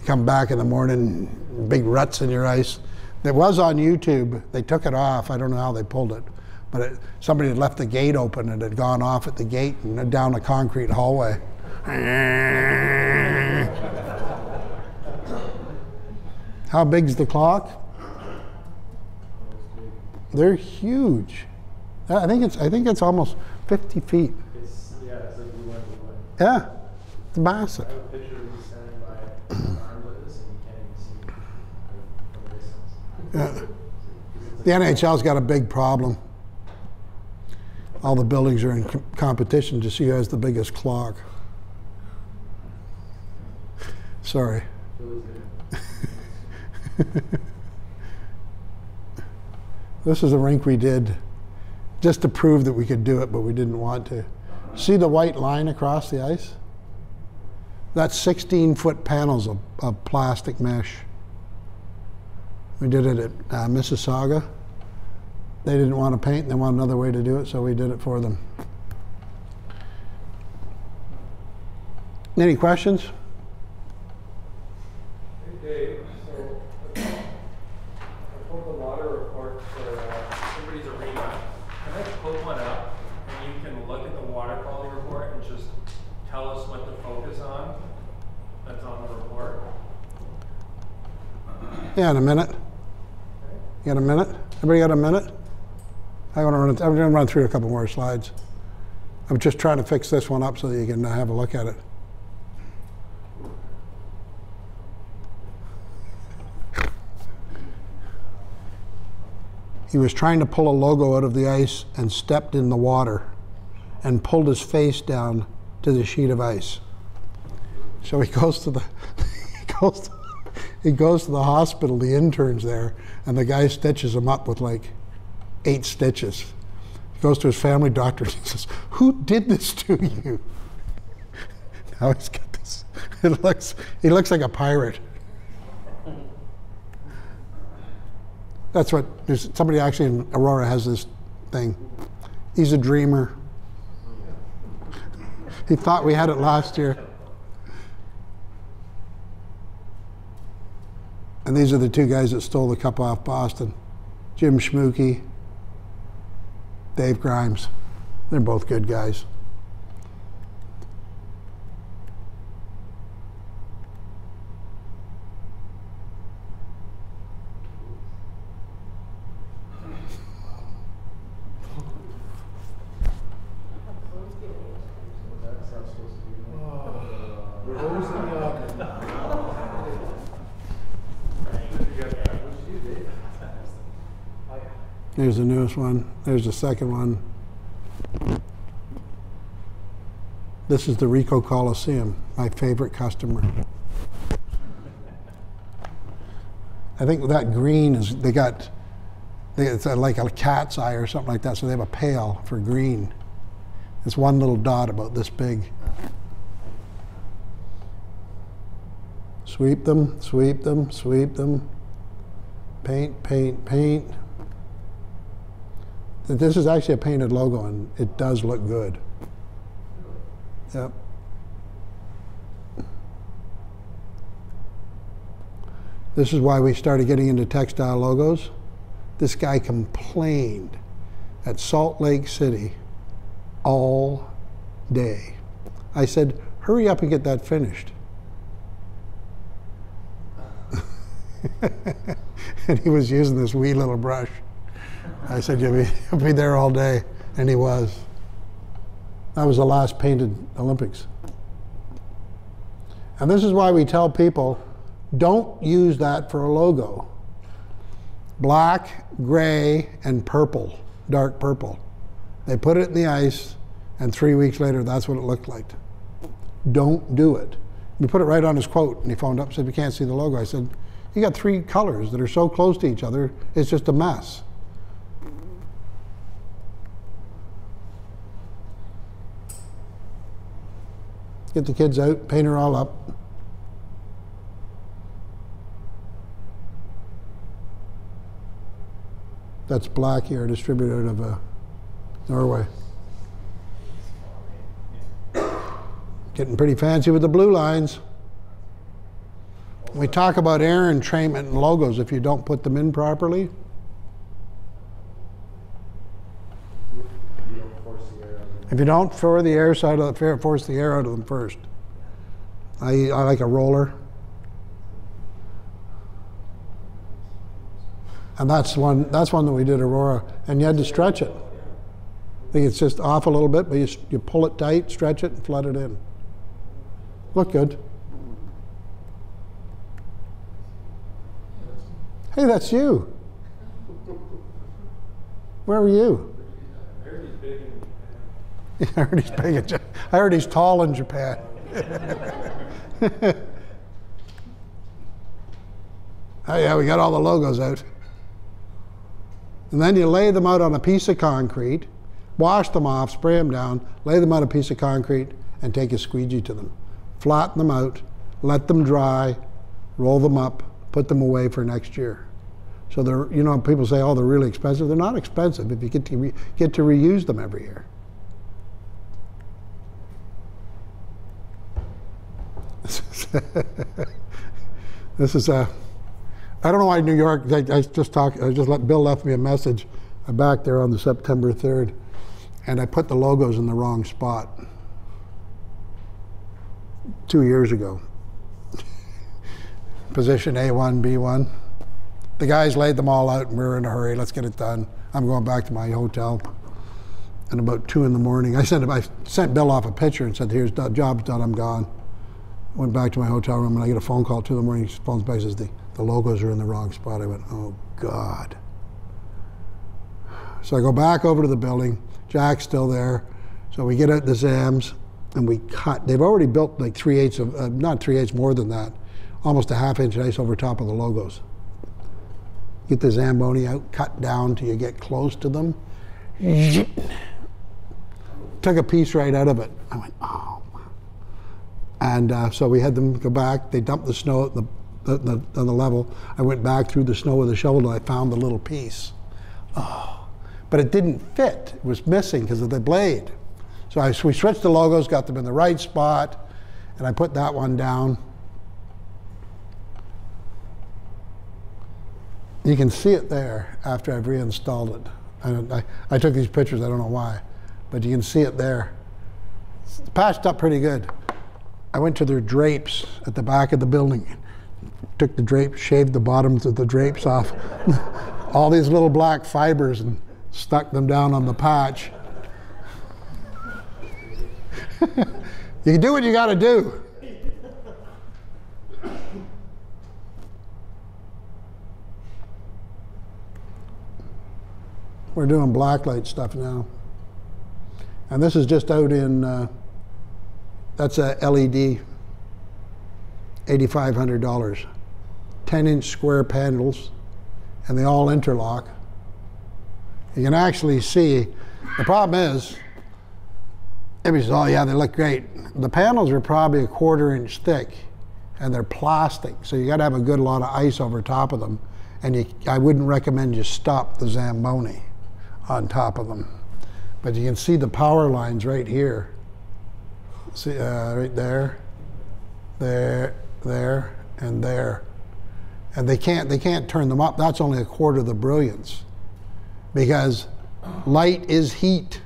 Speaker 1: You come back in the morning, big ruts in your ice. It was on YouTube. They took it off. I don't know how they pulled it, but it, somebody had left the gate open and had gone off at the gate and down a concrete hallway. How big's the clock? They're huge. I think it's I think it's almost 50 feet.
Speaker 3: It's, yeah, it's like we went, we went.
Speaker 1: Yeah, it's massive.
Speaker 3: I have a picture of you standing by an arm with this and you can't even see like, from a distance.
Speaker 1: Yeah. The NHL's got a big problem. All the buildings are in com- competition to see who has the biggest clock. Sorry. This is a rink we did just to prove that we could do it, but we didn't want to. See the white line across the ice? That's 16 foot panels of, of plastic mesh. We did it at uh, Mississauga. They didn't want to paint, they wanted another way to do it, so we did it for them. Any questions?
Speaker 2: Dave, so I pulled the water report for uh, somebody's arena. Can I put one up and you can look at the water quality report and just tell us what to focus on that's on the report?
Speaker 1: Yeah, in a minute.
Speaker 2: Okay.
Speaker 1: You got a minute? Everybody got a minute? I want to run. I'm going to run through a couple more slides. I'm just trying to fix this one up so that you can have a look at it. He was trying to pull a logo out of the ice and stepped in the water and pulled his face down to the sheet of ice. So he goes to the he goes to, he goes to the hospital, the interns there, and the guy stitches him up with like eight stitches. He goes to his family doctor and he says, Who did this to you? Now he's got this. It looks he looks like a pirate. That's what there's somebody actually in Aurora has this thing. He's a dreamer. He thought we had it last year. And these are the two guys that stole the cup off Boston Jim Schmooky, Dave Grimes. They're both good guys. There's the newest one. There's the second one. This is the Ricoh Coliseum, my favorite customer. I think that green is, they got, it's like a cat's eye or something like that, so they have a pail for green. It's one little dot about this big. Sweep them, sweep them, sweep them. Paint, paint, paint. This is actually a painted logo and it does look good. Yep. This is why we started getting into textile logos. This guy complained at Salt Lake City all day. I said, hurry up and get that finished. and he was using this wee little brush. I said, you'll be, you'll be there all day. And he was. That was the last painted Olympics. And this is why we tell people don't use that for a logo. Black, gray, and purple, dark purple. They put it in the ice, and three weeks later, that's what it looked like. Don't do it. We put it right on his quote, and he phoned up and said, We can't see the logo. I said, You got three colors that are so close to each other, it's just a mess. Get the kids out, paint her all up. That's black here, distributed out of uh, Norway. Getting pretty fancy with the blue lines. We talk about air entrainment and logos if you don't put them in properly.
Speaker 3: You don't force the air out.
Speaker 1: If you don't for the air side of the force the air out of them first. I, I like a roller. And that's one that's one that we did Aurora, and you had to stretch it. I think it's just off a little bit, but you, you pull it tight, stretch it, and flood it in. Look good. Hey, that's you. Where were you?
Speaker 2: I heard he's big in
Speaker 1: I heard he's big I heard he's tall in Japan. oh yeah, we got all the logos out. And then you lay them out on a piece of concrete, wash them off, spray them down, lay them on a piece of concrete, and take a squeegee to them. Flatten them out, let them dry, roll them up, put them away for next year. So they're, you know, people say, oh, they're really expensive. They're not expensive if you get to get to reuse them every year. this is a. I don't know why New York. I, I just talked. I just let Bill left me a message uh, back there on the September third, and I put the logos in the wrong spot. Two years ago. Position A1, B1. The guys laid them all out, and we were in a hurry. Let's get it done. I'm going back to my hotel. And about two in the morning, I sent I sent Bill off a picture and said, "Here's the job's done. I'm gone." Went back to my hotel room and I get a phone call two in the morning. He phones back says the, the logos are in the wrong spot. I went, "Oh God." So I go back over to the building. Jack's still there. So we get out the Zams and we cut. They've already built like three eighths of, uh, not three eighths, more than that, almost a half inch ice over top of the logos. Get the Zamboni out, cut down till you get close to them. Took a piece right out of it. I went, oh. And uh, so we had them go back. They dumped the snow at the, the, the, on the level. I went back through the snow with a shovel and I found the little piece. Oh, but it didn't fit. It was missing because of the blade. So I, we switched the logos, got them in the right spot, and I put that one down. You can see it there after I've reinstalled it. I, I, I took these pictures, I don't know why, but you can see it there. It's patched up pretty good. I went to their drapes at the back of the building, took the drapes, shaved the bottoms of the drapes off, all these little black fibers, and stuck them down on the patch. you do what you got to do. We're doing blacklight stuff now. And this is just out in. Uh, that's a LED, $8,500. 10 inch square panels, and they all interlock. You can actually see, the problem is, everybody says, oh yeah, they look great. The panels are probably a quarter inch thick, and they're plastic, so you got to have a good lot of ice over top of them. And you, I wouldn't recommend you stop the Zamboni on top of them. But you can see the power lines right here. See, uh, right there, there, there, and there. And they can't, they can't turn them up. That's only a quarter of the brilliance. Because light is heat.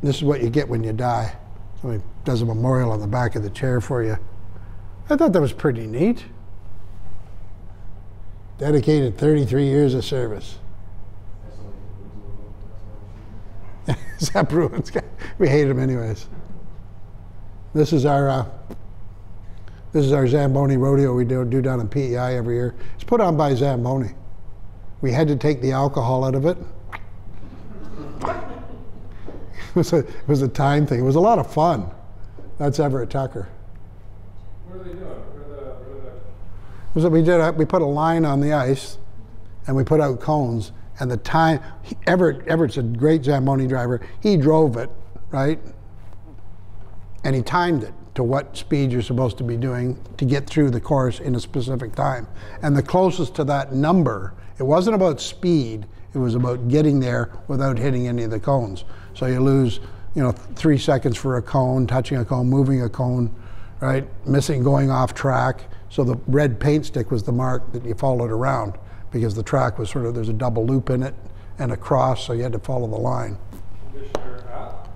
Speaker 1: This is what you get when you die. Somebody does a memorial on the back of the chair for you. I thought that was pretty neat. Dedicated 33 years of service. Zap Bruins. We hate him anyways. This is our uh, this is our Zamboni rodeo we do, do down in PEI every year. It's put on by Zamboni. We had to take the alcohol out of it. it, was a, it was a time thing. It was a lot of fun. That's Everett Tucker.
Speaker 2: What are they doing? What are the, what are the,
Speaker 1: that we did a, we put a line on the ice and we put out cones and the time Everett Everett's a great Zamboni driver. He drove it right? And he timed it to what speed you're supposed to be doing to get through the course in a specific time. And the closest to that number it wasn't about speed it was about getting there without hitting any of the cones. So you lose you know three seconds for a cone touching a cone moving a cone right? Missing going off track. So the red paint stick was the mark that you followed around because the track was sort of there's a double loop in it and a cross, so you had to follow the line.
Speaker 2: conditioner up?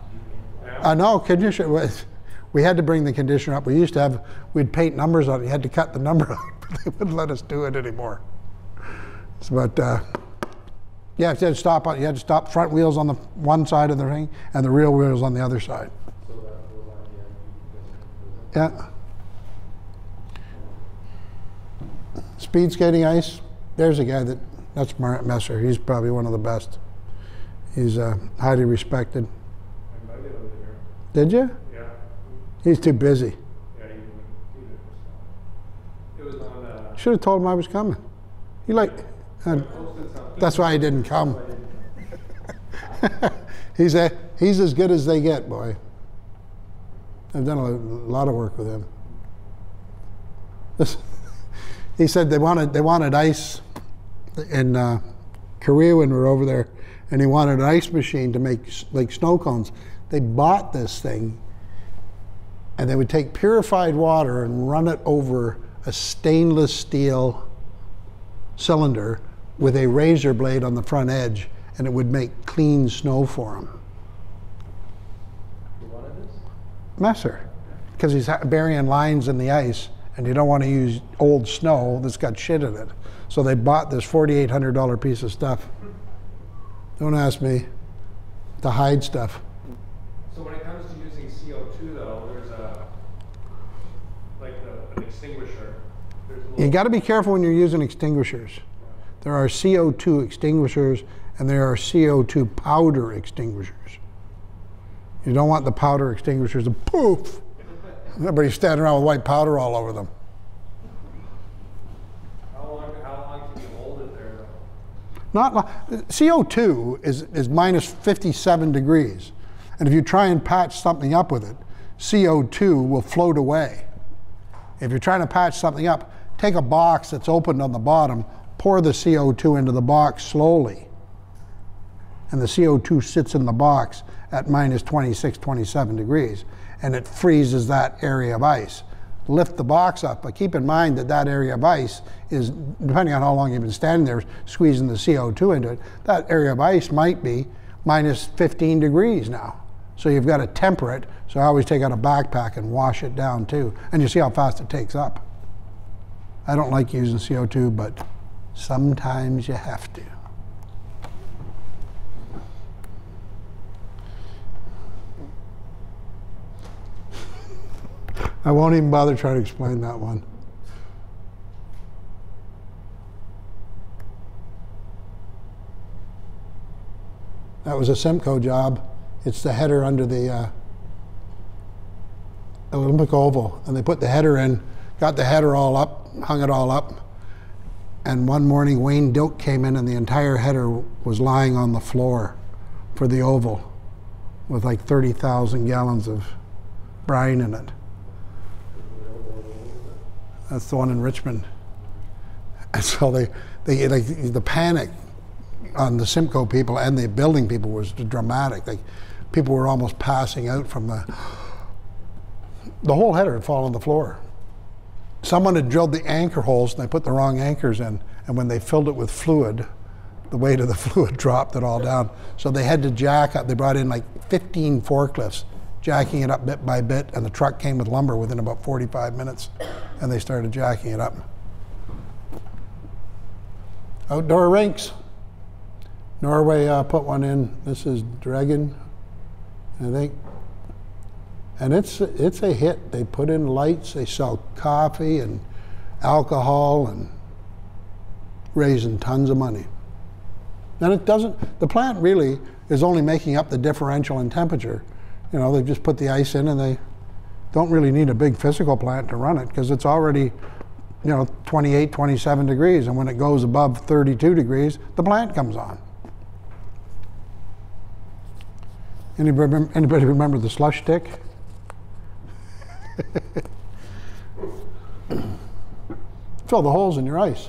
Speaker 2: Down?
Speaker 1: Uh, no, conditioner. was- We had to bring the conditioner up. We used to have we'd paint numbers on it. You had to cut the number out, but they wouldn't let us do it anymore. So, but uh, yeah, you had to stop. You had to stop front wheels on the one side of the ring and the rear wheels on the other side. Yeah. Speed skating ice. There's a guy that that's Mark Messer. He's probably one of the best. He's uh, highly respected. Did you?
Speaker 2: Yeah.
Speaker 1: He's too busy.
Speaker 2: Yeah, he he was on, uh,
Speaker 1: Should have told him I was coming. He like. Uh, that's why he didn't come. he's a, he's as good as they get, boy. I've done a lot of work with him. This, he said they wanted they wanted ice in uh, Korea when we were over there, and he wanted an ice machine to make like snow cones. They bought this thing, and they would take purified water and run it over a stainless steel cylinder with a razor blade on the front edge, and it would make clean snow for him.
Speaker 3: You wanted this?
Speaker 1: Messer, because he's burying lines in the ice, and you don't want to use old snow that's got shit in it. So they bought this $4,800 piece of stuff. Don't ask me to hide stuff.
Speaker 2: So when it comes to using CO2 though, there's a, like the, an extinguisher.
Speaker 1: You got to be careful when you're using extinguishers. There are CO2 extinguishers and there are CO2 powder extinguishers. You don't want the powder extinguishers to poof. Everybody's standing around with white powder all over them.
Speaker 2: how long, how long can you hold it there though?
Speaker 1: Not CO2 is, is minus 57 degrees. And if you try and patch something up with it, CO2 will float away. If you're trying to patch something up, take a box that's opened on the bottom, pour the CO2 into the box slowly. And the CO2 sits in the box at minus 26, 27 degrees, and it freezes that area of ice. Lift the box up, but keep in mind that that area of ice is, depending on how long you've been standing there squeezing the CO2 into it, that area of ice might be minus 15 degrees now. So you've got to temper it. So I always take out a backpack and wash it down too. And you see how fast it takes up. I don't like using CO2, but sometimes you have to. I won't even bother trying to explain that one. That was a CIMCO job. It's the header under the uh, Olympic Oval. And they put the header in, got the header all up, hung it all up. And one morning, Wayne Dilk came in, and the entire header was lying on the floor for the Oval with like 30,000 gallons of brine in it. Uh, the one in Richmond. And so they, they the panic on the CIMCO people and the building people was dramatic. Like people were almost passing out from the the whole header had fallen on the floor. Someone had drilled the anchor holes and they put the wrong anchors in, and when they filled it with fluid, the weight of the fluid dropped it all down. So they had to jack up. They brought in like 15 forklifts, jacking it up bit by bit, and the truck came with lumber within about 45 minutes, and they started jacking it up. Outdoor rinks. Norway uh, put one in. This is Dragon, I think. And it's, it's a hit. They put in lights, they sell coffee and alcohol and raising tons of money. And it doesn't, the plant really is only making up the differential in temperature. You know, they've just put the ice in and they don't really need a big physical plant to run it because it's already, you know, 28, 27 degrees. And when it goes above 32 degrees, the plant comes on. Anybody, remember the slush stick? Fill the holes in your ice.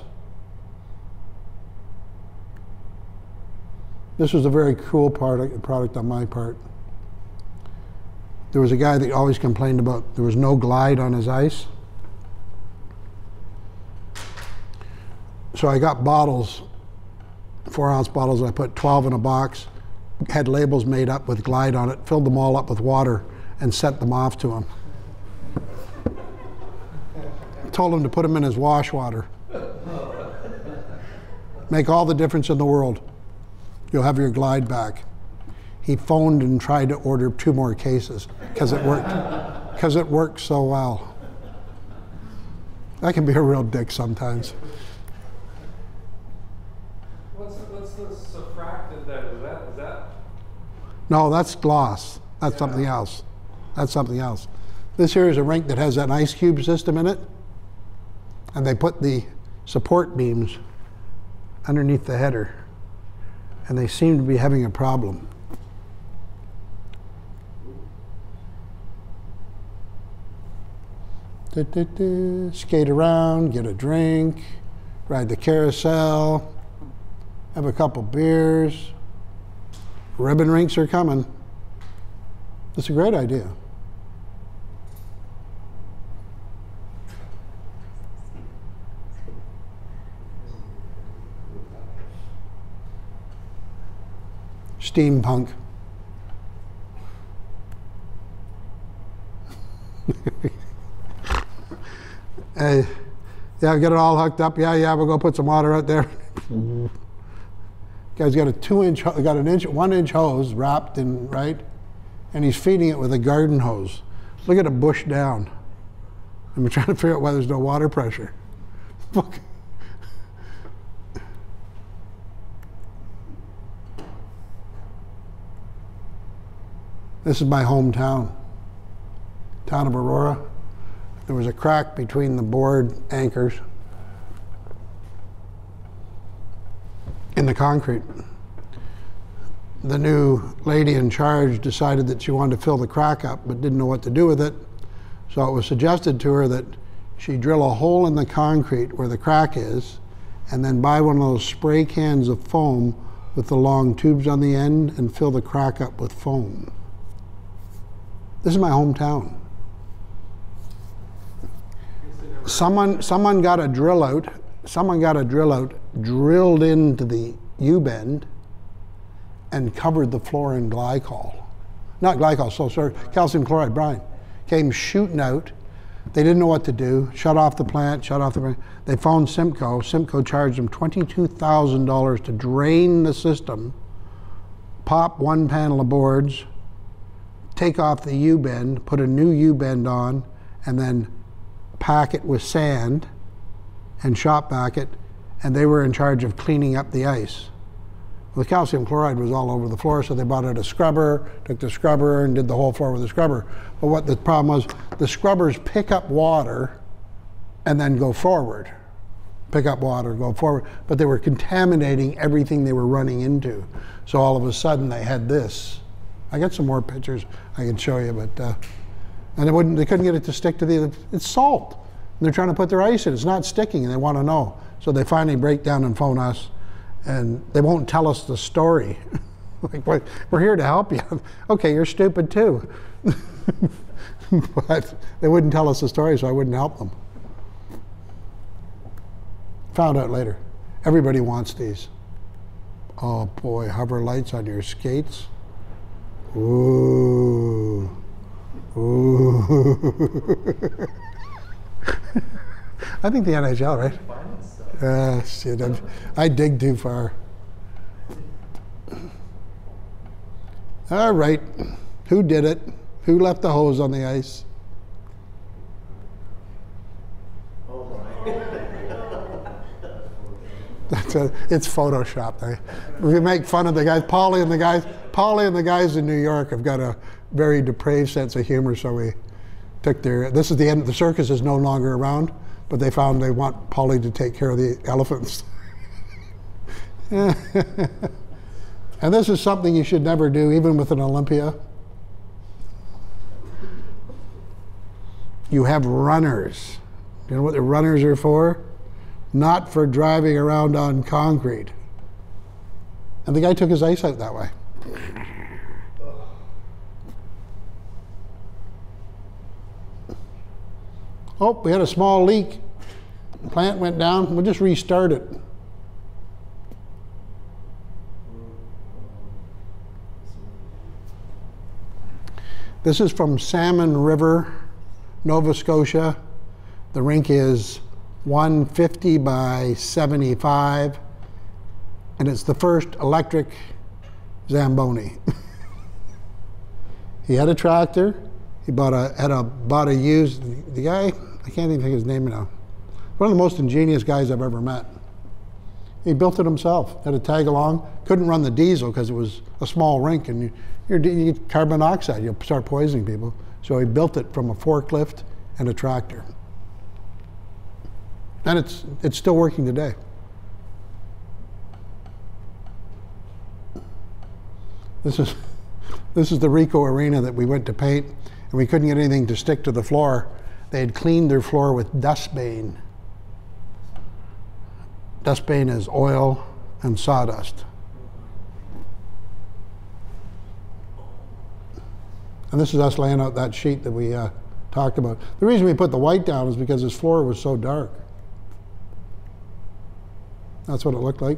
Speaker 1: This was a very cool product, uh, product on my part. There was a guy that always complained about there was no glide on his ice. So I got bottles, four ounce bottles, I put 12 in a box, had labels made up with glide on it, filled them all up with water, and sent them off to him. Told him to put them in his wash water. Make all the difference in the world. You'll have your glide back. He phoned and tried to order two more cases because it worked. Because it worked so well. I can be a real dick sometimes.
Speaker 2: What's, what's the surfactant then? Is that, is that?
Speaker 1: No, that's gloss. That's something else. That's something else. This here is a rink that has an ice cube system in it, and they put the support beams underneath the header, and they seem to be having a problem. Du- du- du. Skate around, get a drink, ride the carousel, have a couple beers. Ribbon rinks are coming. It's a great idea. Steampunk. hey, yeah, get it all hooked up. Yeah, yeah, we'll go put some water out there. Mm-hmm. Guy's got a two inch, ho- got an inch, one inch hose wrapped in, right? And he's feeding it with a garden hose. Look at a bush down. We're trying to figure out why there's no water pressure. Look. This is my hometown, town of Aurora. There was a crack between the board anchors in the concrete. The new lady in charge decided that she wanted to fill the crack up but didn't know what to do with it. So it was suggested to her that she drill a hole in the concrete where the crack is and then buy one of those spray cans of foam with the long tubes on the end and fill the crack up with foam. This is my hometown. Someone, someone got a drill out, someone got a drill out, drilled into the U-bend and covered the floor in glycol. Not glycol, so sorry, calcium chloride brine. Came shooting out. They didn't know what to do. Shut off the plant, shut off the plant. They phoned CIMCO CIMCO charged them $22,000 to drain the system, pop one panel of boards, take off the U-bend, put a new U-bend on, and then pack it with sand and shop back it, and they were in charge of cleaning up the ice. The calcium chloride was all over the floor, so they bought out a scrubber, took the scrubber and did the whole floor with the scrubber. But what the problem was, the scrubbers pick up water and then go forward. Pick up water, go forward. But they were contaminating everything they were running into. So all of a sudden they had this. I got some more pictures I can show you, but uh, and they wouldn't. They couldn't get it to stick to the. It's salt. And they're trying to put their ice in. It's not sticking, and they want to know. So they finally break down and phone us, and they won't tell us the story. like we're, we're here to help you. okay, you're stupid too. but they wouldn't tell us the story, so I wouldn't help them. Found out later. Everybody wants these. Oh boy, hover lights on your skates. Ooh. I think the NHL, right? Uh, shit, I'm, I dig too far. All right. Who did it? Who left the hose on the ice? That's a, it's Photoshop. They, we make fun of the guys. Paulie and the guys. Paulie and the guys in New York have got a very depraved sense of humor. So we took their. This is the end. The circus is no longer around, but they found they want Paulie to take care of the elephants. and this is something you should never do, even with an Olympia. You have runners. You know what the runners are for? Not for driving around on concrete. And the guy took his ice out that way. Oh, we had a small leak. The plant went down. We'll just restart it. This is from Salmon River, Nova Scotia. The rink is 150 by 75, and it's the first electric Zamboni. he had a tractor. He bought a had a bought a used. The guy I can't even think of his name now. One of the most ingenious guys I've ever met. He built it himself. Had a tag along. Couldn't run the diesel because it was a small rink, and you, you're, you get carbon dioxide. You'll start poisoning people. So he built it from a forklift and a tractor. And it's, it's still working today. This is, this is the Ricoh Arena that we went to paint, and we couldn't get anything to stick to the floor. They had cleaned their floor with dustbane. Dustbane is oil and sawdust. And this is us laying out that sheet that we uh, talked about. The reason we put the white down is because this floor was so dark. That's what it looked like.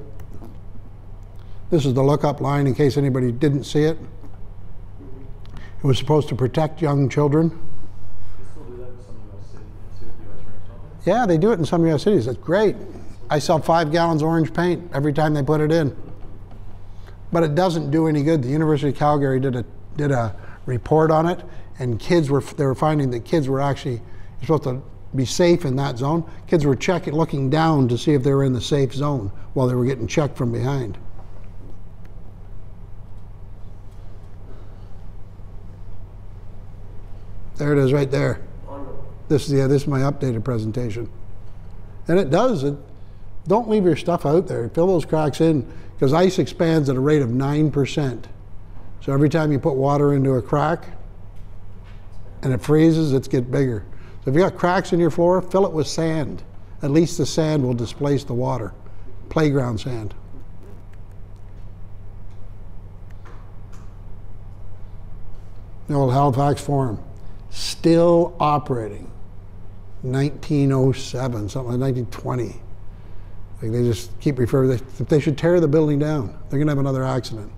Speaker 1: This is the lookup line in case anybody didn't see it. It was supposed to protect young children. Yeah, they do it in some US cities. That's great. I sell five gallons orange paint every time they put it in. But it doesn't do any good. The University of Calgary did a did a report on it, and kids were they were finding that kids were actually supposed to be safe in that zone. Kids were checking, looking down to see if they were in the safe zone while they were getting checked from behind. There it is, right there. This is yeah, this is my updated presentation, and it does it. Don't leave your stuff out there. Fill those cracks in because ice expands at a rate of nine percent. So every time you put water into a crack and it freezes, it's get bigger. So if you got cracks in your floor, fill it with sand. At least the sand will displace the water. Playground sand. The old Halifax Forum, still operating. 1907, something like 1920. Like they just keep referring. They, they should tear the building down, they're going to have another accident.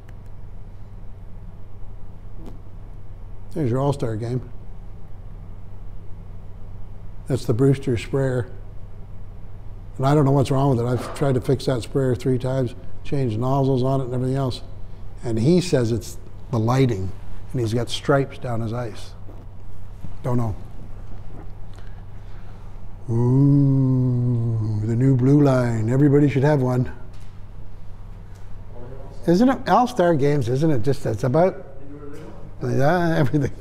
Speaker 1: There's your All Star game. That's the Brewster sprayer. And I don't know what's wrong with it. I've tried to fix that sprayer three times, changed nozzles on it and everything else. And he says it's the lighting, and he's got stripes down his ice. Don't know. Ooh, the new blue line. Everybody should have one. Isn't it All Star Games? Isn't it just it's about yeah everything.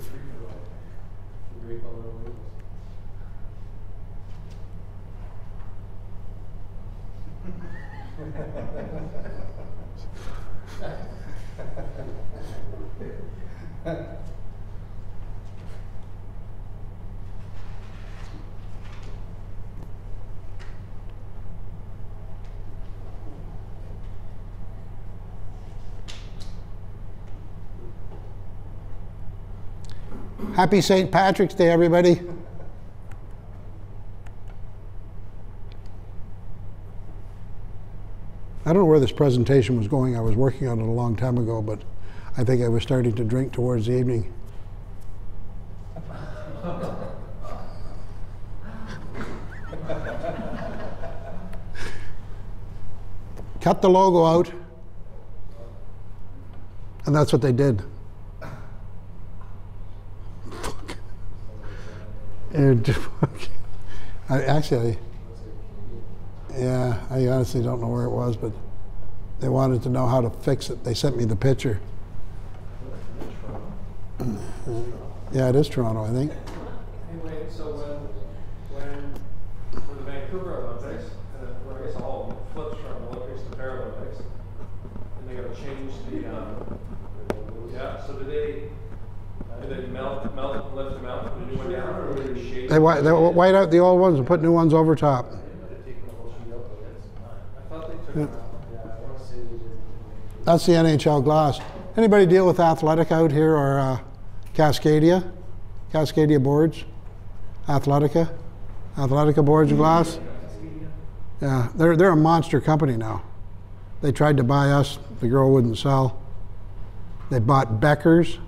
Speaker 1: Happy St. Patrick's Day, everybody. I don't know where this presentation was going. I was working on it a long time ago, but I think I was starting to drink towards the evening. Cut the logo out. And that's what they did. And I actually, yeah, I honestly don't know where it was, but they wanted to know how to fix it. They sent me the picture. Yeah, it is Toronto, I think.
Speaker 2: Anyway, so when, when, for the Vancouver Olympics, and then, or I guess all of them, it flips from Olympics to Paralympics, and they gotta change the, um, yeah, so do they, do they melt, melt, lift them out, put a new one down, or do they shape?
Speaker 1: They, white out the old ones and put new ones over top. That's the NHL glass. Anybody deal with Athletic out here or uh, Cascadia? Cascadia boards? Athletica? Athletica boards and glass? Yeah, they're, they're a monster company now. They tried to buy us, the girl wouldn't sell. They bought Becker's,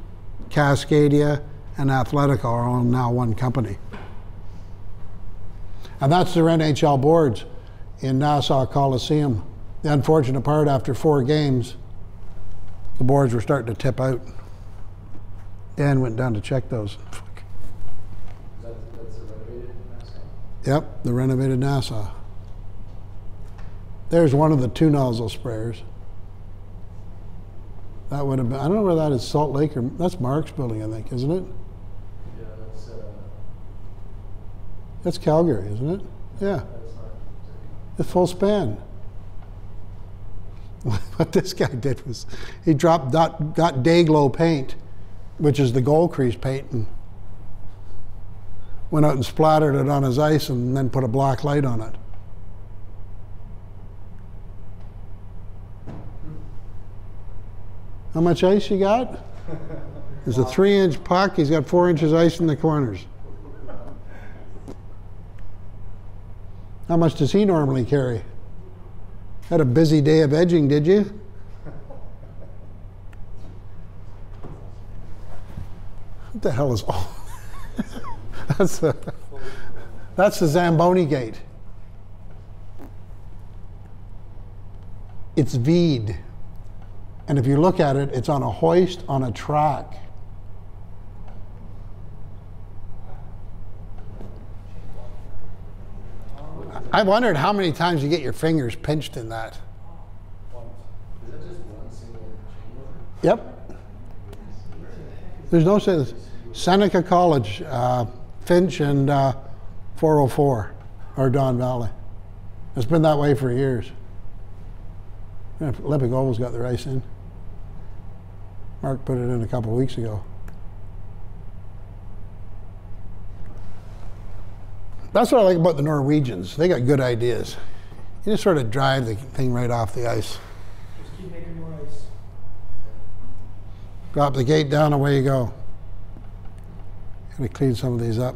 Speaker 1: Cascadia, and Athletica are all now one company. And that's their NHL boards in Nassau Coliseum. The unfortunate part, after four games, the boards were starting to tip out. Dan went down to check those. Yep, the renovated Nassau. There's one of the two nozzle sprayers. That would have been, I don't know where that is, Salt Lake or, that's Mark's building, I think, isn't it?
Speaker 3: Yeah, that's, uh,
Speaker 1: That's Calgary, isn't it? Yeah, the full span. What this guy did was he dropped, got, got Dayglow paint, which is the gold crease paint, and went out and splattered it on his ice and then put a black light on it. How much ice you got? There's a three inch puck. He's got four inches ice in the corners. How much does he normally carry? Had a busy day of edging, did you? What the hell is all? that's the that's the Zamboni gate. It's V'd, and if you look at it, it's on a hoist on a track. I wondered how many times you get your fingers pinched in that. Yep. There's no sense. Seneca College, uh, Finch, and uh, 404 are Don Valley. It's been that way for years. Olympic Oval's got the ice in. Mark put it in a couple weeks ago. That's what I like about the Norwegians. They got good ideas. You just sort of drive the thing right off the ice.
Speaker 2: Just keep making more ice.
Speaker 1: Drop the gate down, away you go. Gotta clean some of these up.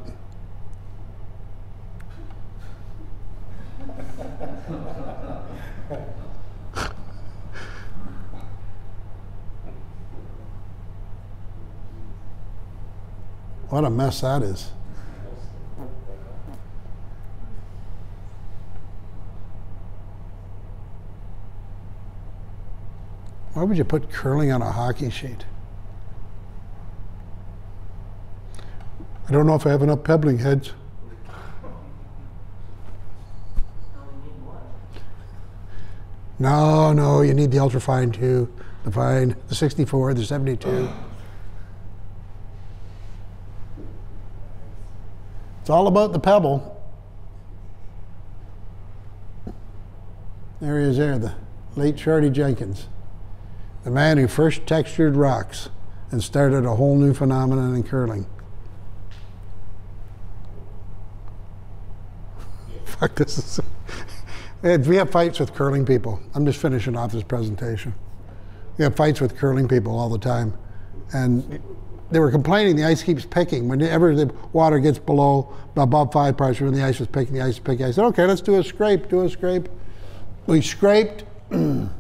Speaker 1: What a mess that is. Why would you put curling on a hockey sheet? I don't know if I have enough pebbling heads. No, no, you need the ultrafine too. The fine, the 64, the 72. It's all about the pebble. There he is there, the late Shorty Jenkins, the man who first textured rocks and started a whole new phenomenon in curling. Fuck this is. We have fights with curling people. I'm just finishing off this presentation. We have fights with curling people all the time, and they were complaining the ice keeps picking. Whenever the water gets below above five pressure, and the ice is picking, the ice is picking. I said, okay, let's do a scrape. Do a scrape. We scraped.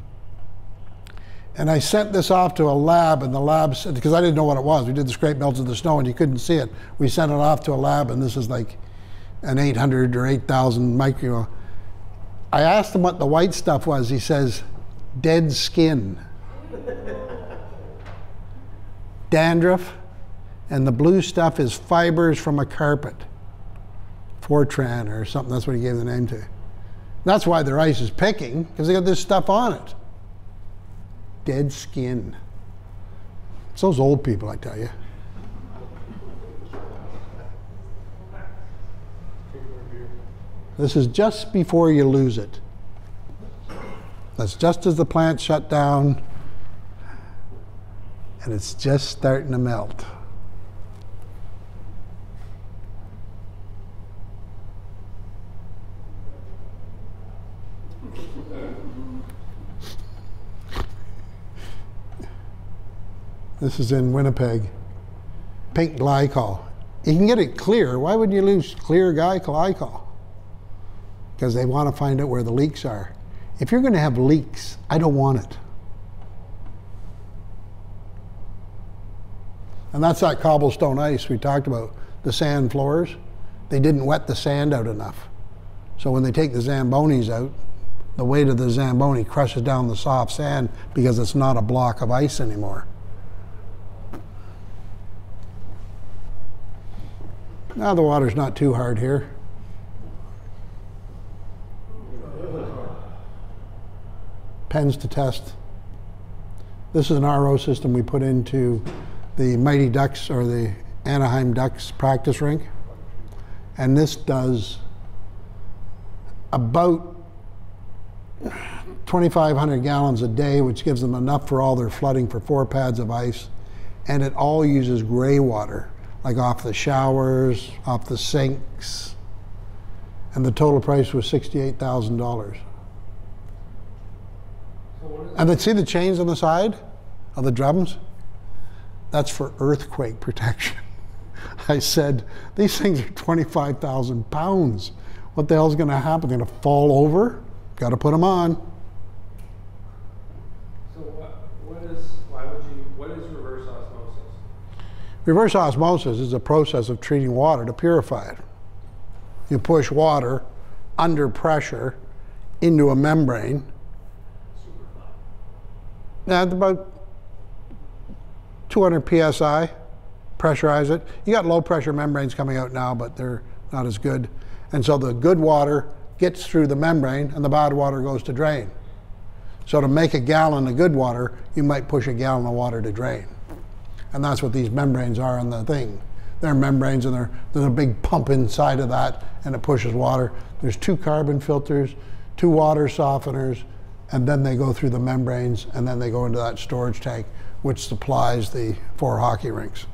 Speaker 1: And I sent this off to a lab, and the lab said, because I didn't know what it was. We did the scrape melts of the snow, and you couldn't see it. We sent it off to a lab, and this is like an 800 or 8,000 micro. I asked him what the white stuff was. He says, dead skin, dandruff, and the blue stuff is fibers from a carpet. Fortran or something, that's what he gave the name to. That's why their ice is picking, because they got this stuff on it. Dead skin. It's those old people, I tell you. This is just before you lose it. That's just as the plant shut down, and it's just starting to melt. This is in Winnipeg. Pink glycol. You can get it clear. Why would you lose clear glycol? Because they want to find out where the leaks are. If you're going to have leaks, I don't want it. And that's that cobblestone ice we talked about, the sand floors. They didn't wet the sand out enough. So when they take the Zambonis out, the weight of the Zamboni crushes down the soft sand because it's not a block of ice anymore. Now the water's not too hard here. Pens to test. This is an RO system we put into the Mighty Ducks or the Anaheim Ducks practice rink. And this does about 2,500 gallons a day, which gives them enough for all their flooding for four pads of ice. And it all uses gray water, like off the showers, off the sinks. And the total price was $68,000. And then see the chains on the side of the drums? That's for earthquake protection. I said, these things are 25,000 pounds. What the hell's going to happen? They're going to fall over? Got to put them on.
Speaker 2: So what, what is, why would you, what is reverse osmosis?
Speaker 1: Reverse osmosis is a process of treating water to purify it. You push water under pressure into a membrane. At about 200 psi, pressurize it. You got low pressure membranes coming out now, but they're not as good. And so the good water gets through the membrane and the bad water goes to drain. So to make a gallon of good water, you might push a gallon of water to drain. And that's what these membranes are in the thing. They're membranes and they're, there's a big pump inside of that and it pushes water. There's two carbon filters, two water softeners, and then they go through the membranes and then they go into that storage tank which supplies the four hockey rinks.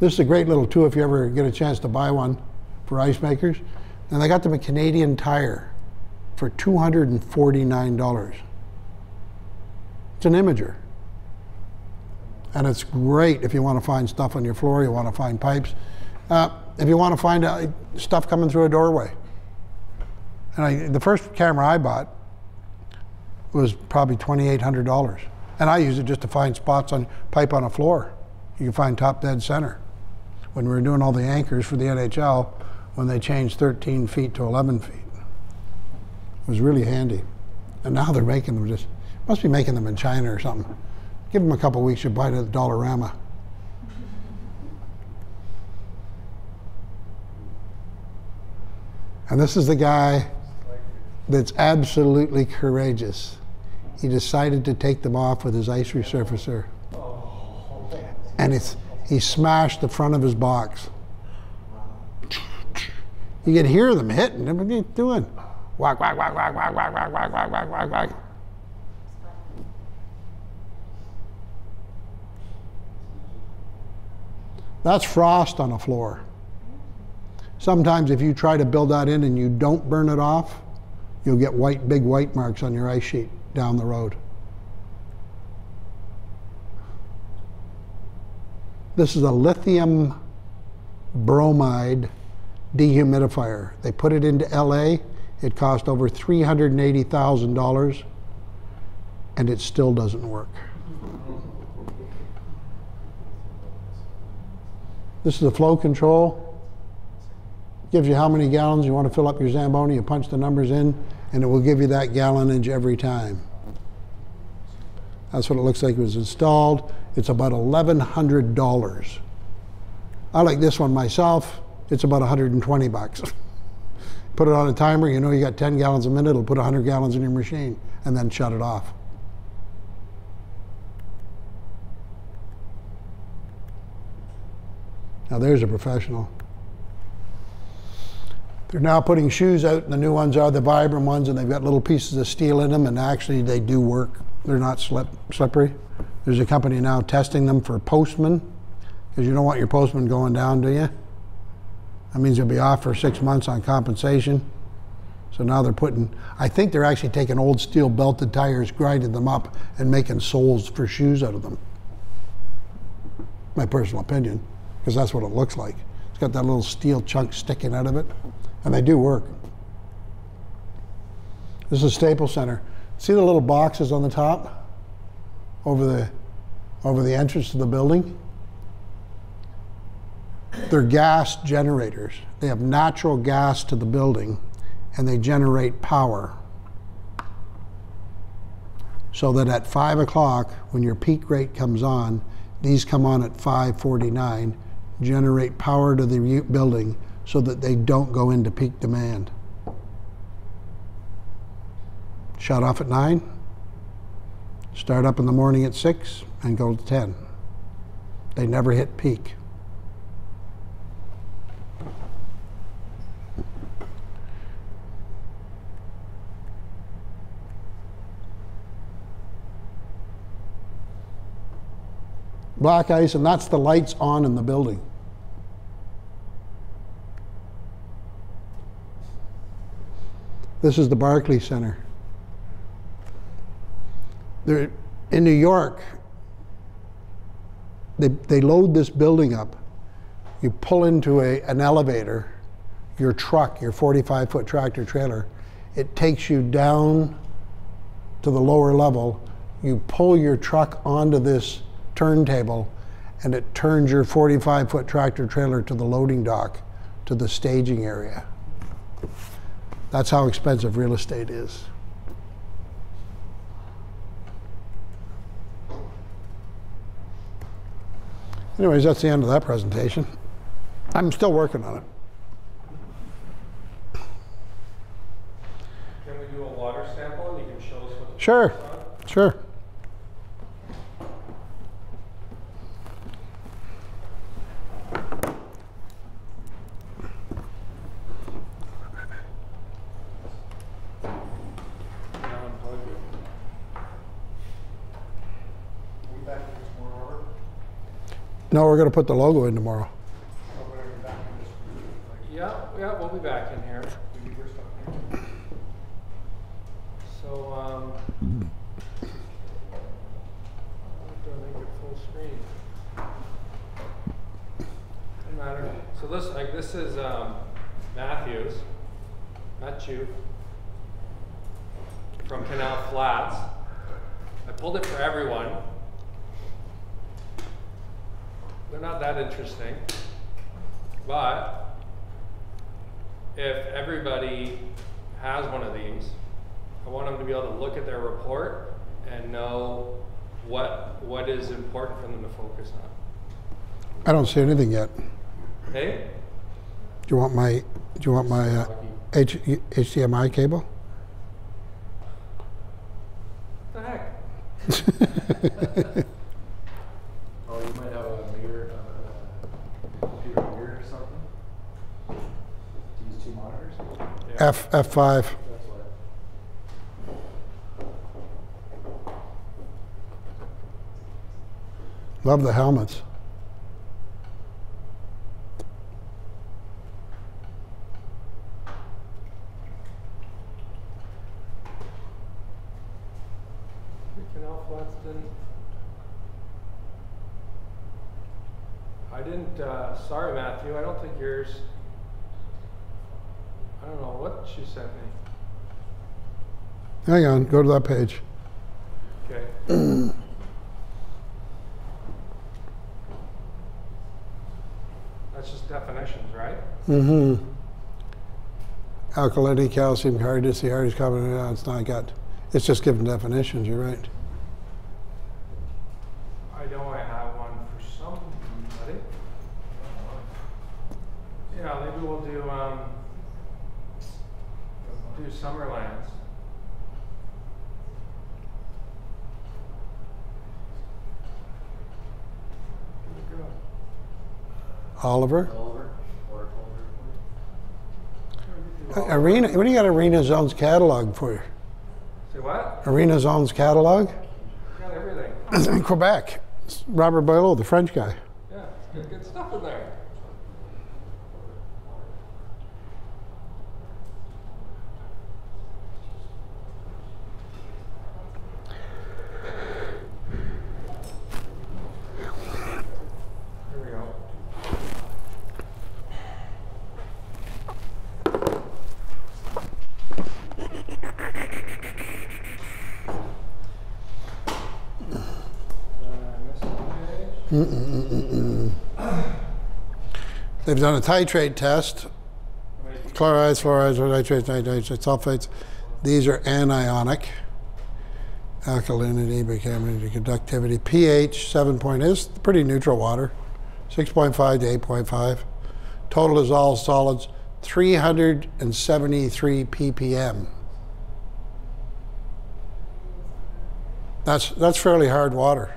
Speaker 1: This is a great little tool if you ever get a chance to buy one for ice makers. And they got them a Canadian Tire for $249. It's an imager. And it's great if you want to find stuff on your floor, you want to find pipes. Uh, if you want to find uh, stuff coming through a doorway. And I, the first camera I bought was probably $2,800. And I use it just to find spots on pipe on a floor. You can find top dead center. When we were doing all the anchors for the NHL, when they changed 13 feet to 11 feet, it was really handy. And now they're making them just, must be making them in China or something. Give them a couple weeks, you buy it at Dollarama. And this is the guy that's absolutely courageous. He decided to take them off with his ice resurfacer. And it's, he smashed the front of his box. You can hear them hitting. What are you doing? Whack, whack, whack, whack, whack, whack, whack, whack, whack, whack, whack, That's frost on a floor. Sometimes if you try to build that in and you don't burn it off, you'll get white, big white marks on your ice sheet down the road. This is a lithium bromide dehumidifier. They put it into LA. It cost over $380,000 and it still doesn't work. This is the flow control. Gives you how many gallons you want to fill up your Zamboni. You punch the numbers in and it will give you that gallonage every time. That's what it looks like it was installed. It's about $1,100. I like this one myself. It's about 120 bucks. put it on a timer, you know you got 10 gallons a minute, it'll put 100 gallons in your machine and then shut it off. Now there's a professional. They're now putting shoes out, and the new ones are the Vibram ones, and they've got little pieces of steel in them, and actually they do work. They're not slip, slippery. There's a company now testing them for postmen, because you don't want your postman going down, do you? That means you'll be off for six months on compensation. So now they're putting, I think they're actually taking old steel belted tires, grinding them up, and making soles for shoes out of them. My personal opinion, because that's what it looks like. It's got that little steel chunk sticking out of it, and they do work. This is a Staples Center. See the little boxes on the top over the over the entrance to the building? They're gas generators. They have natural gas to the building and they generate power. So that at 5 o'clock, when your peak rate comes on, these come on at 549, generate power to the building so that they don't go into peak demand. Shut off at 9, start up in the morning at 6, and go to 10. They never hit peak. Black ice, and that's the lights on in the building. This is the Barclays Center. They're, in New York, they, they load this building up. You pull into a, an elevator, your truck, your 45 foot tractor trailer, it takes you down to the lower level. You pull your truck onto this turntable and it turns your 45 foot tractor trailer to the loading dock to the staging area. That's how expensive real estate is. Anyways, that's the end of that presentation. I'm still working on it.
Speaker 2: Can we do a water sample and you can show us what the
Speaker 1: Sure, sure.
Speaker 2: Now unplug it.
Speaker 3: We back in this more order?
Speaker 1: No, we're going to put the logo in tomorrow.
Speaker 2: Yeah, yeah, we'll be back in here? So, um, do I make it full screen? Doesn't matter. So this, like, this is, um, Matthews, not you, from Canal Flats. I pulled it for everyone. They're not that interesting. But if everybody has one of these, I want them to be able to look at their report and know what what is important for them to focus on.
Speaker 1: I don't see anything yet.
Speaker 2: Hey.
Speaker 1: Do you want my Do you want my uh, H, HDMI cable?
Speaker 3: What the heck.
Speaker 1: F, F5. Love the helmets.
Speaker 2: I didn't, uh, sorry Matthew, I don't think yours. I don't know what she sent me.
Speaker 1: Hang on, go to that page.
Speaker 2: Okay. That's just definitions, right?
Speaker 1: Mm-hmm. Alkalinity, calcium, hardest common, no, it's not got, it's just given definitions, you're right.
Speaker 2: I know I have one for somebody. Yeah, maybe we'll do, um, do Summerlands. Here we.
Speaker 1: Oliver?
Speaker 3: Oliver.
Speaker 1: Uh, Arena, what do you got Arena Zone's catalog for you?
Speaker 2: Say what?
Speaker 1: Arena Zone's catalog?
Speaker 2: Got everything.
Speaker 1: Quebec. Robert Boileau, the French guy.
Speaker 2: Yeah, good, good stuff in there. Here we go. Did I miss a page?
Speaker 1: They've done a titrate test. Chlorides, fluorides, nitrates, nitrates, sulfates. These are anionic. Alkalinity, bicarbonate, conductivity. pH 7 point is pretty neutral water. 6.5 to 8.5. Total dissolved solids 373 ppm. That's that's fairly hard water.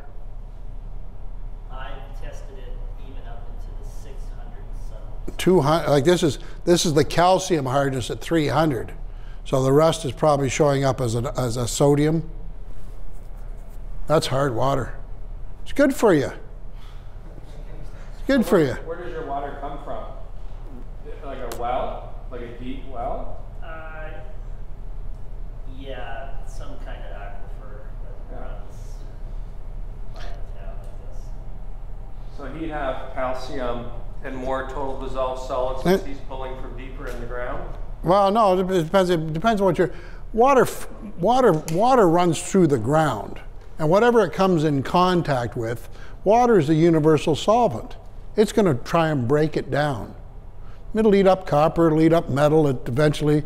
Speaker 4: I've tested it even up into the six hundred zones.
Speaker 1: 200 like this is this is the calcium hardness at 300 so the rest is probably showing up as a, as a sodium that's hard water it's good for you it's good for you
Speaker 2: Where does your water come from? Like a well? Like a deep well?
Speaker 4: Uh, yeah, some kind of aquifer that
Speaker 2: Yeah.
Speaker 4: runs by the town, I guess.
Speaker 2: So he'd have calcium and more total dissolved solids since he's pulling from deeper in the ground?
Speaker 1: well no it depends it depends on what your water water water runs through the ground and whatever it comes in contact with water is a universal solvent it's going to try and break it down It'll eat up copper, it'll eat up metal it eventually.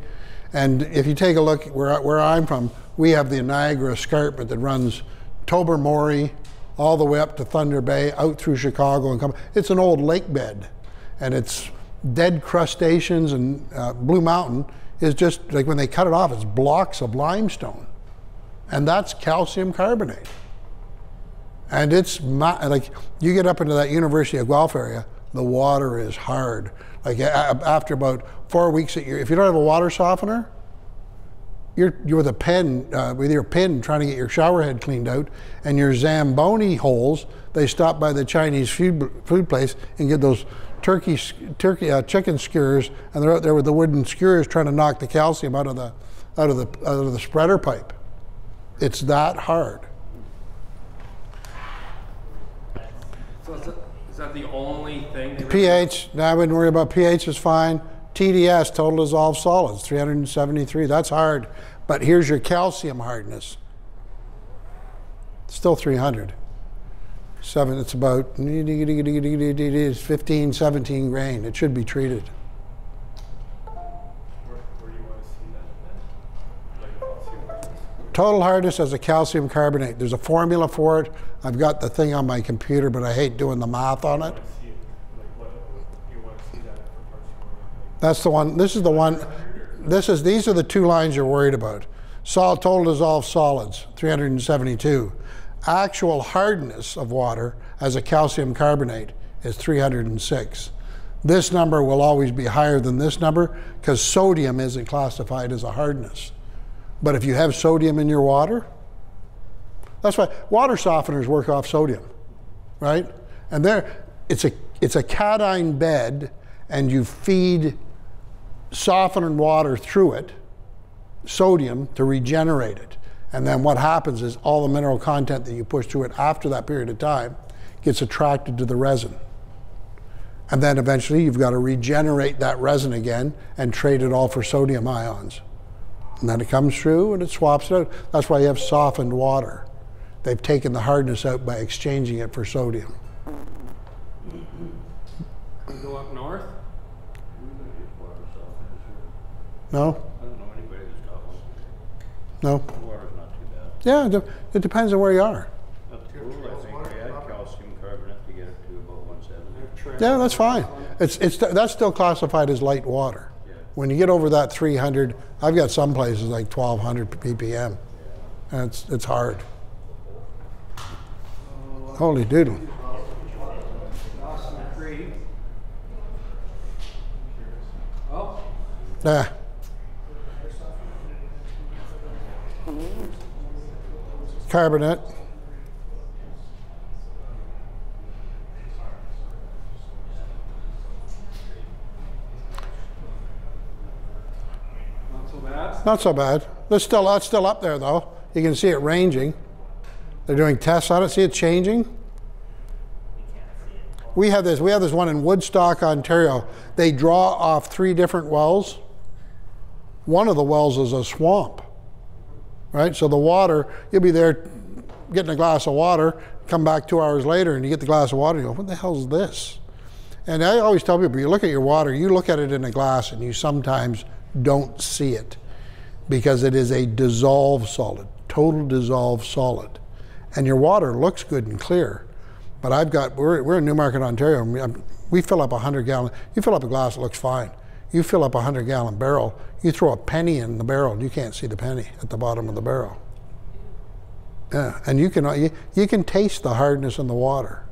Speaker 1: And if you take a look where, where I'm from, we have the Niagara Escarpment that runs Tobermory all the way up to Thunder Bay, out through Chicago and come. It's an old lake bed. And it's dead crustaceans and uh, Blue Mountain is just like when they cut it off, it's blocks of limestone. And that's calcium carbonate. And it's like you get up into that University of Guelph area, the water is hard. Like after about four weeks, that you're, if you don't have a water softener, you're, you're with a pen, uh, with your pen trying to get your shower head cleaned out, and your Zamboni holes, they stop by the Chinese food, food place and get those turkey, turkey uh, chicken skewers, and they're out there with the wooden skewers trying to knock the calcium out of the, out of the, out of the spreader pipe. It's that hard.
Speaker 2: So is that, is that the only thing?
Speaker 1: pH, no, I wouldn't worry about pH is fine. TDS, total dissolved solids, 373. That's hard. But here's your calcium hardness. Still 300. Seven, it's about it's 15, 17 grain. It should be treated. Total hardness as a calcium carbonate. There's a formula for it. I've got the thing on my computer, but I hate doing the math on it.
Speaker 2: See it, like what, what- you want to see that for parts of your
Speaker 1: That's the one. This is the one. This is these are the two lines you're worried about. Sol total dissolved solids, 372. Actual hardness of water as a calcium carbonate is 306. This number will always be higher than this number because sodium isn't classified as a hardness. But if you have sodium in your water, that's why water softeners work off sodium, right? And there, it's a it's a cation bed, and you feed softened water through it, sodium to regenerate it. And then what happens is all the mineral content that you push through it after that period of time gets attracted to the resin. And then eventually you've got to regenerate that resin again and trade it all for sodium ions. And then it comes through and it swaps it out. That's why you have softened water. They've taken the hardness out by exchanging it for sodium.
Speaker 2: Go up north?
Speaker 1: No?
Speaker 5: I don't know anybody that's got one.
Speaker 1: No?
Speaker 5: The water's not too bad.
Speaker 1: Yeah, it de- it depends on where you are.
Speaker 5: At the I think they had calcium carbonate to get it to about one seventy.
Speaker 1: Yeah, that's fine. It's, it's, that's still classified as light water.
Speaker 5: Yeah.
Speaker 1: When you get over that 300, I've got some places like 1200 ppm. And it's, it's hard. Holy doodle.
Speaker 2: Dawson Creek. Oh,
Speaker 1: Yeah. Carbonate.
Speaker 2: not so bad.
Speaker 1: Not so bad. That's still, that's still up there though. You can see it ranging. They're doing tests on it. See it changing? We have this. We have this one in Woodstock, Ontario. They draw off three different wells. One of the wells is a swamp, right? So the water, you'll be there getting a glass of water, come back two hours later, and you get the glass of water. And you go, "What the hell is this?" And I always tell people, you look at your water, you look at it in a glass, and you sometimes don't see it because it is a dissolved solid, total dissolved solid. And your water looks good and clear. But I've got, we're, we're in Newmarket, Ontario, and we, we fill up a 100 gallon, you fill up a glass, it looks fine. You fill up a 100 gallon barrel, you throw a penny in the barrel, and you can't see the penny at the bottom of the barrel. Yeah, and you can, you, you can taste the hardness in the water.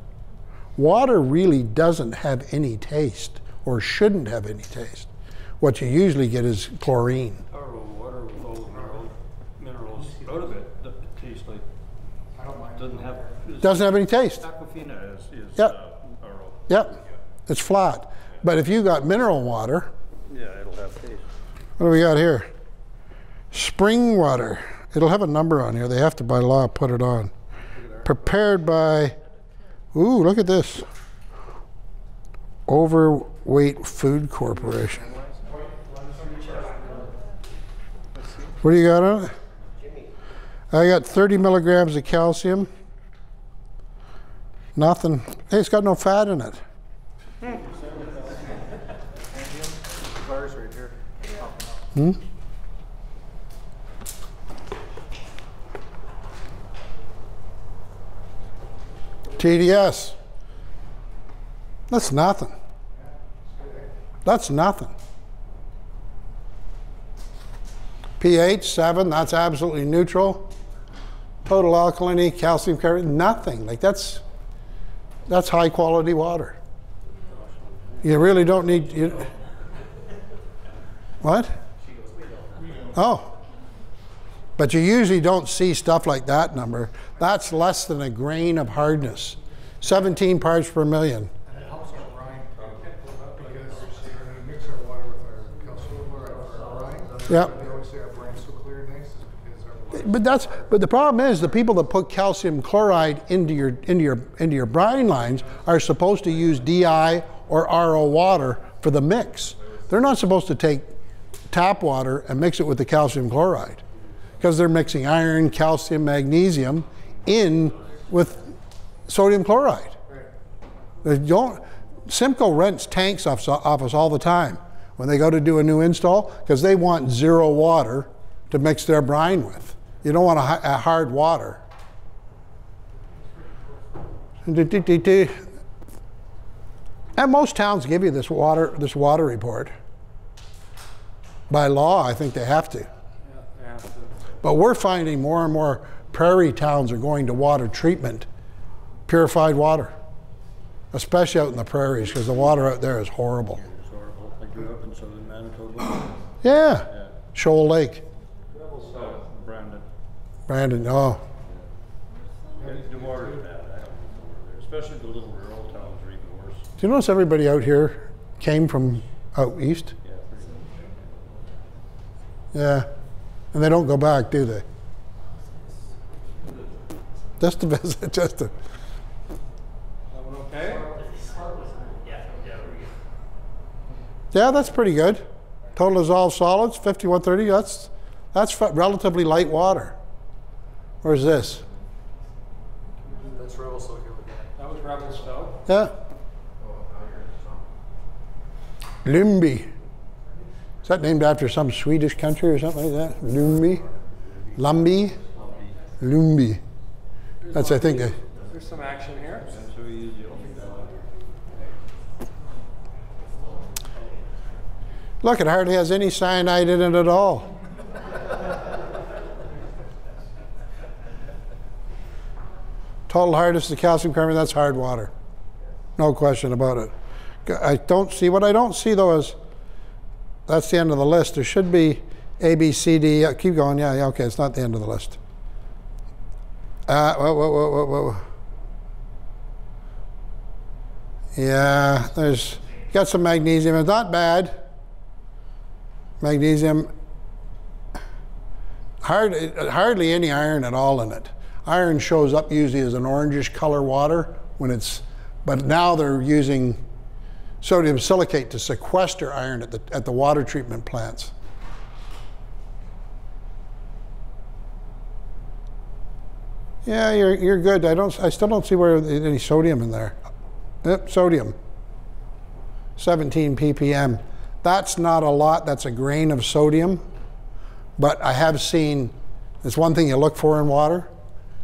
Speaker 1: Water really doesn't have any taste, or shouldn't have any taste. What you usually get is chlorine.
Speaker 5: Our water with all the mineral, minerals out of it, that it tastes like,
Speaker 3: I don't mind.
Speaker 5: doesn't have.
Speaker 1: Doesn't have any taste.
Speaker 5: Aquafina is, is,
Speaker 1: Yep.
Speaker 5: uh, RO.
Speaker 1: Yep, it's flat. But if you got mineral water,
Speaker 5: Yeah, it'll have taste.
Speaker 1: What do we got here? Spring water. It'll have a number on here. They have to, by law, put it on. Prepared by, ooh, look at this. Overwaitea Food Corporation. What do you got on it? I got 30 milligrams of calcium. Nothing. Hey, it's got no fat in it. Hmm.
Speaker 3: Bars right here. Hmm? up.
Speaker 1: TDS. That's nothing. That's nothing. pH 7, that's absolutely neutral. Total alkalinity, calcium carbonate, nothing. Like that's that's high quality water. You really don't need you, What? Oh. But you usually don't see stuff like that number. That's less than a grain of hardness. 17 parts per million.
Speaker 3: And it helps our brine because when we mix our water with our calcium chloride or our brine,
Speaker 1: Yep.
Speaker 3: they always say our brine's so clear and nice is because our water.
Speaker 1: But that's but the problem is the people that put calcium chloride into your into your into your brine lines are supposed to use DI or RO water for the mix. They're not supposed to take tap water and mix it with the calcium chloride because they're mixing iron, calcium, magnesium in with sodium chloride. They don't. CIMCO rents tanks off, off us all the time when they go to do a new install because they want zero water to mix their brine with. You don't want a, a hard water. And most towns give you this water, this water report. By law, I think they have to.
Speaker 2: Yeah, they have to.
Speaker 1: But we're finding more and more prairie towns are going to water treatment, purified water, especially out in the prairies because the water out there is horrible.
Speaker 5: It's horrible. I grew up in southern Manitoba.
Speaker 1: Yeah,
Speaker 5: Yeah.
Speaker 1: Shoal Lake,
Speaker 5: So, uh, Brandon.
Speaker 1: Brandon. Oh,
Speaker 5: The water's bad, I have over there, especially the little rural towns are even worse.
Speaker 1: do you notice everybody out here came from out east?
Speaker 5: Yeah, pretty much.
Speaker 1: Yeah, and they don't go back, do they? Just to visit, just to.
Speaker 2: That one okay?
Speaker 4: Yeah, yeah, we're good.
Speaker 1: Yeah, that's pretty good. Total dissolved solids, 5130. That's that's relatively light water. Where's this?
Speaker 3: That's Revelstoke you're looking at.
Speaker 2: That was Revelstoke.
Speaker 1: Yeah. Oh, Lumby. That named after some Swedish country or something like that? Lumby? Lumby? Lumby. That's, I think, a,
Speaker 2: There's some action here.
Speaker 5: That's so easy.
Speaker 1: look, it hardly has any cyanide in it at all. Total hardness of calcium carbonate, that's hard water. No question about it. I don't see, what I don't see though is, that's the end of the list. There should be A, B, C, D. uh, Keep going. Yeah, yeah, okay, it's not the end of the list. Uh, whoa, whoa, whoa. Yeah, there's got some magnesium. It's not bad. Magnesium. Hard, hardly any iron at all in it. Iron shows up usually as an orangish color water when it's, but now they're using sodium silicate to sequester iron at the, at the water treatment plants. Yeah, you're, you're good. I don't. I still don't see where any sodium in there. Yep, sodium. 17 ppm. That's not a lot. That's a grain of sodium. But I have seen. It's one thing you look for in water.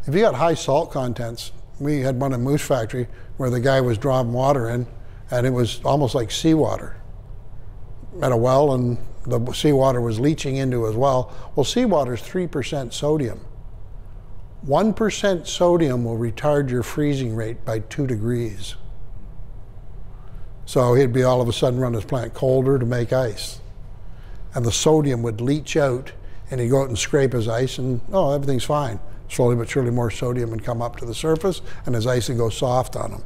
Speaker 1: If you got high salt contents, we had one in Moose Factory where the guy was drawing water in, and it was almost like seawater at a well, and the seawater was leaching into as well. Well, seawater is 3% sodium. 1% sodium will retard your freezing rate by two degrees. So he'd be all of a sudden run his plant colder to make ice. And the sodium would leach out, and he'd go out and scrape his ice, and oh, everything's fine. Slowly but surely, more sodium would come up to the surface, and his ice would go soft on him.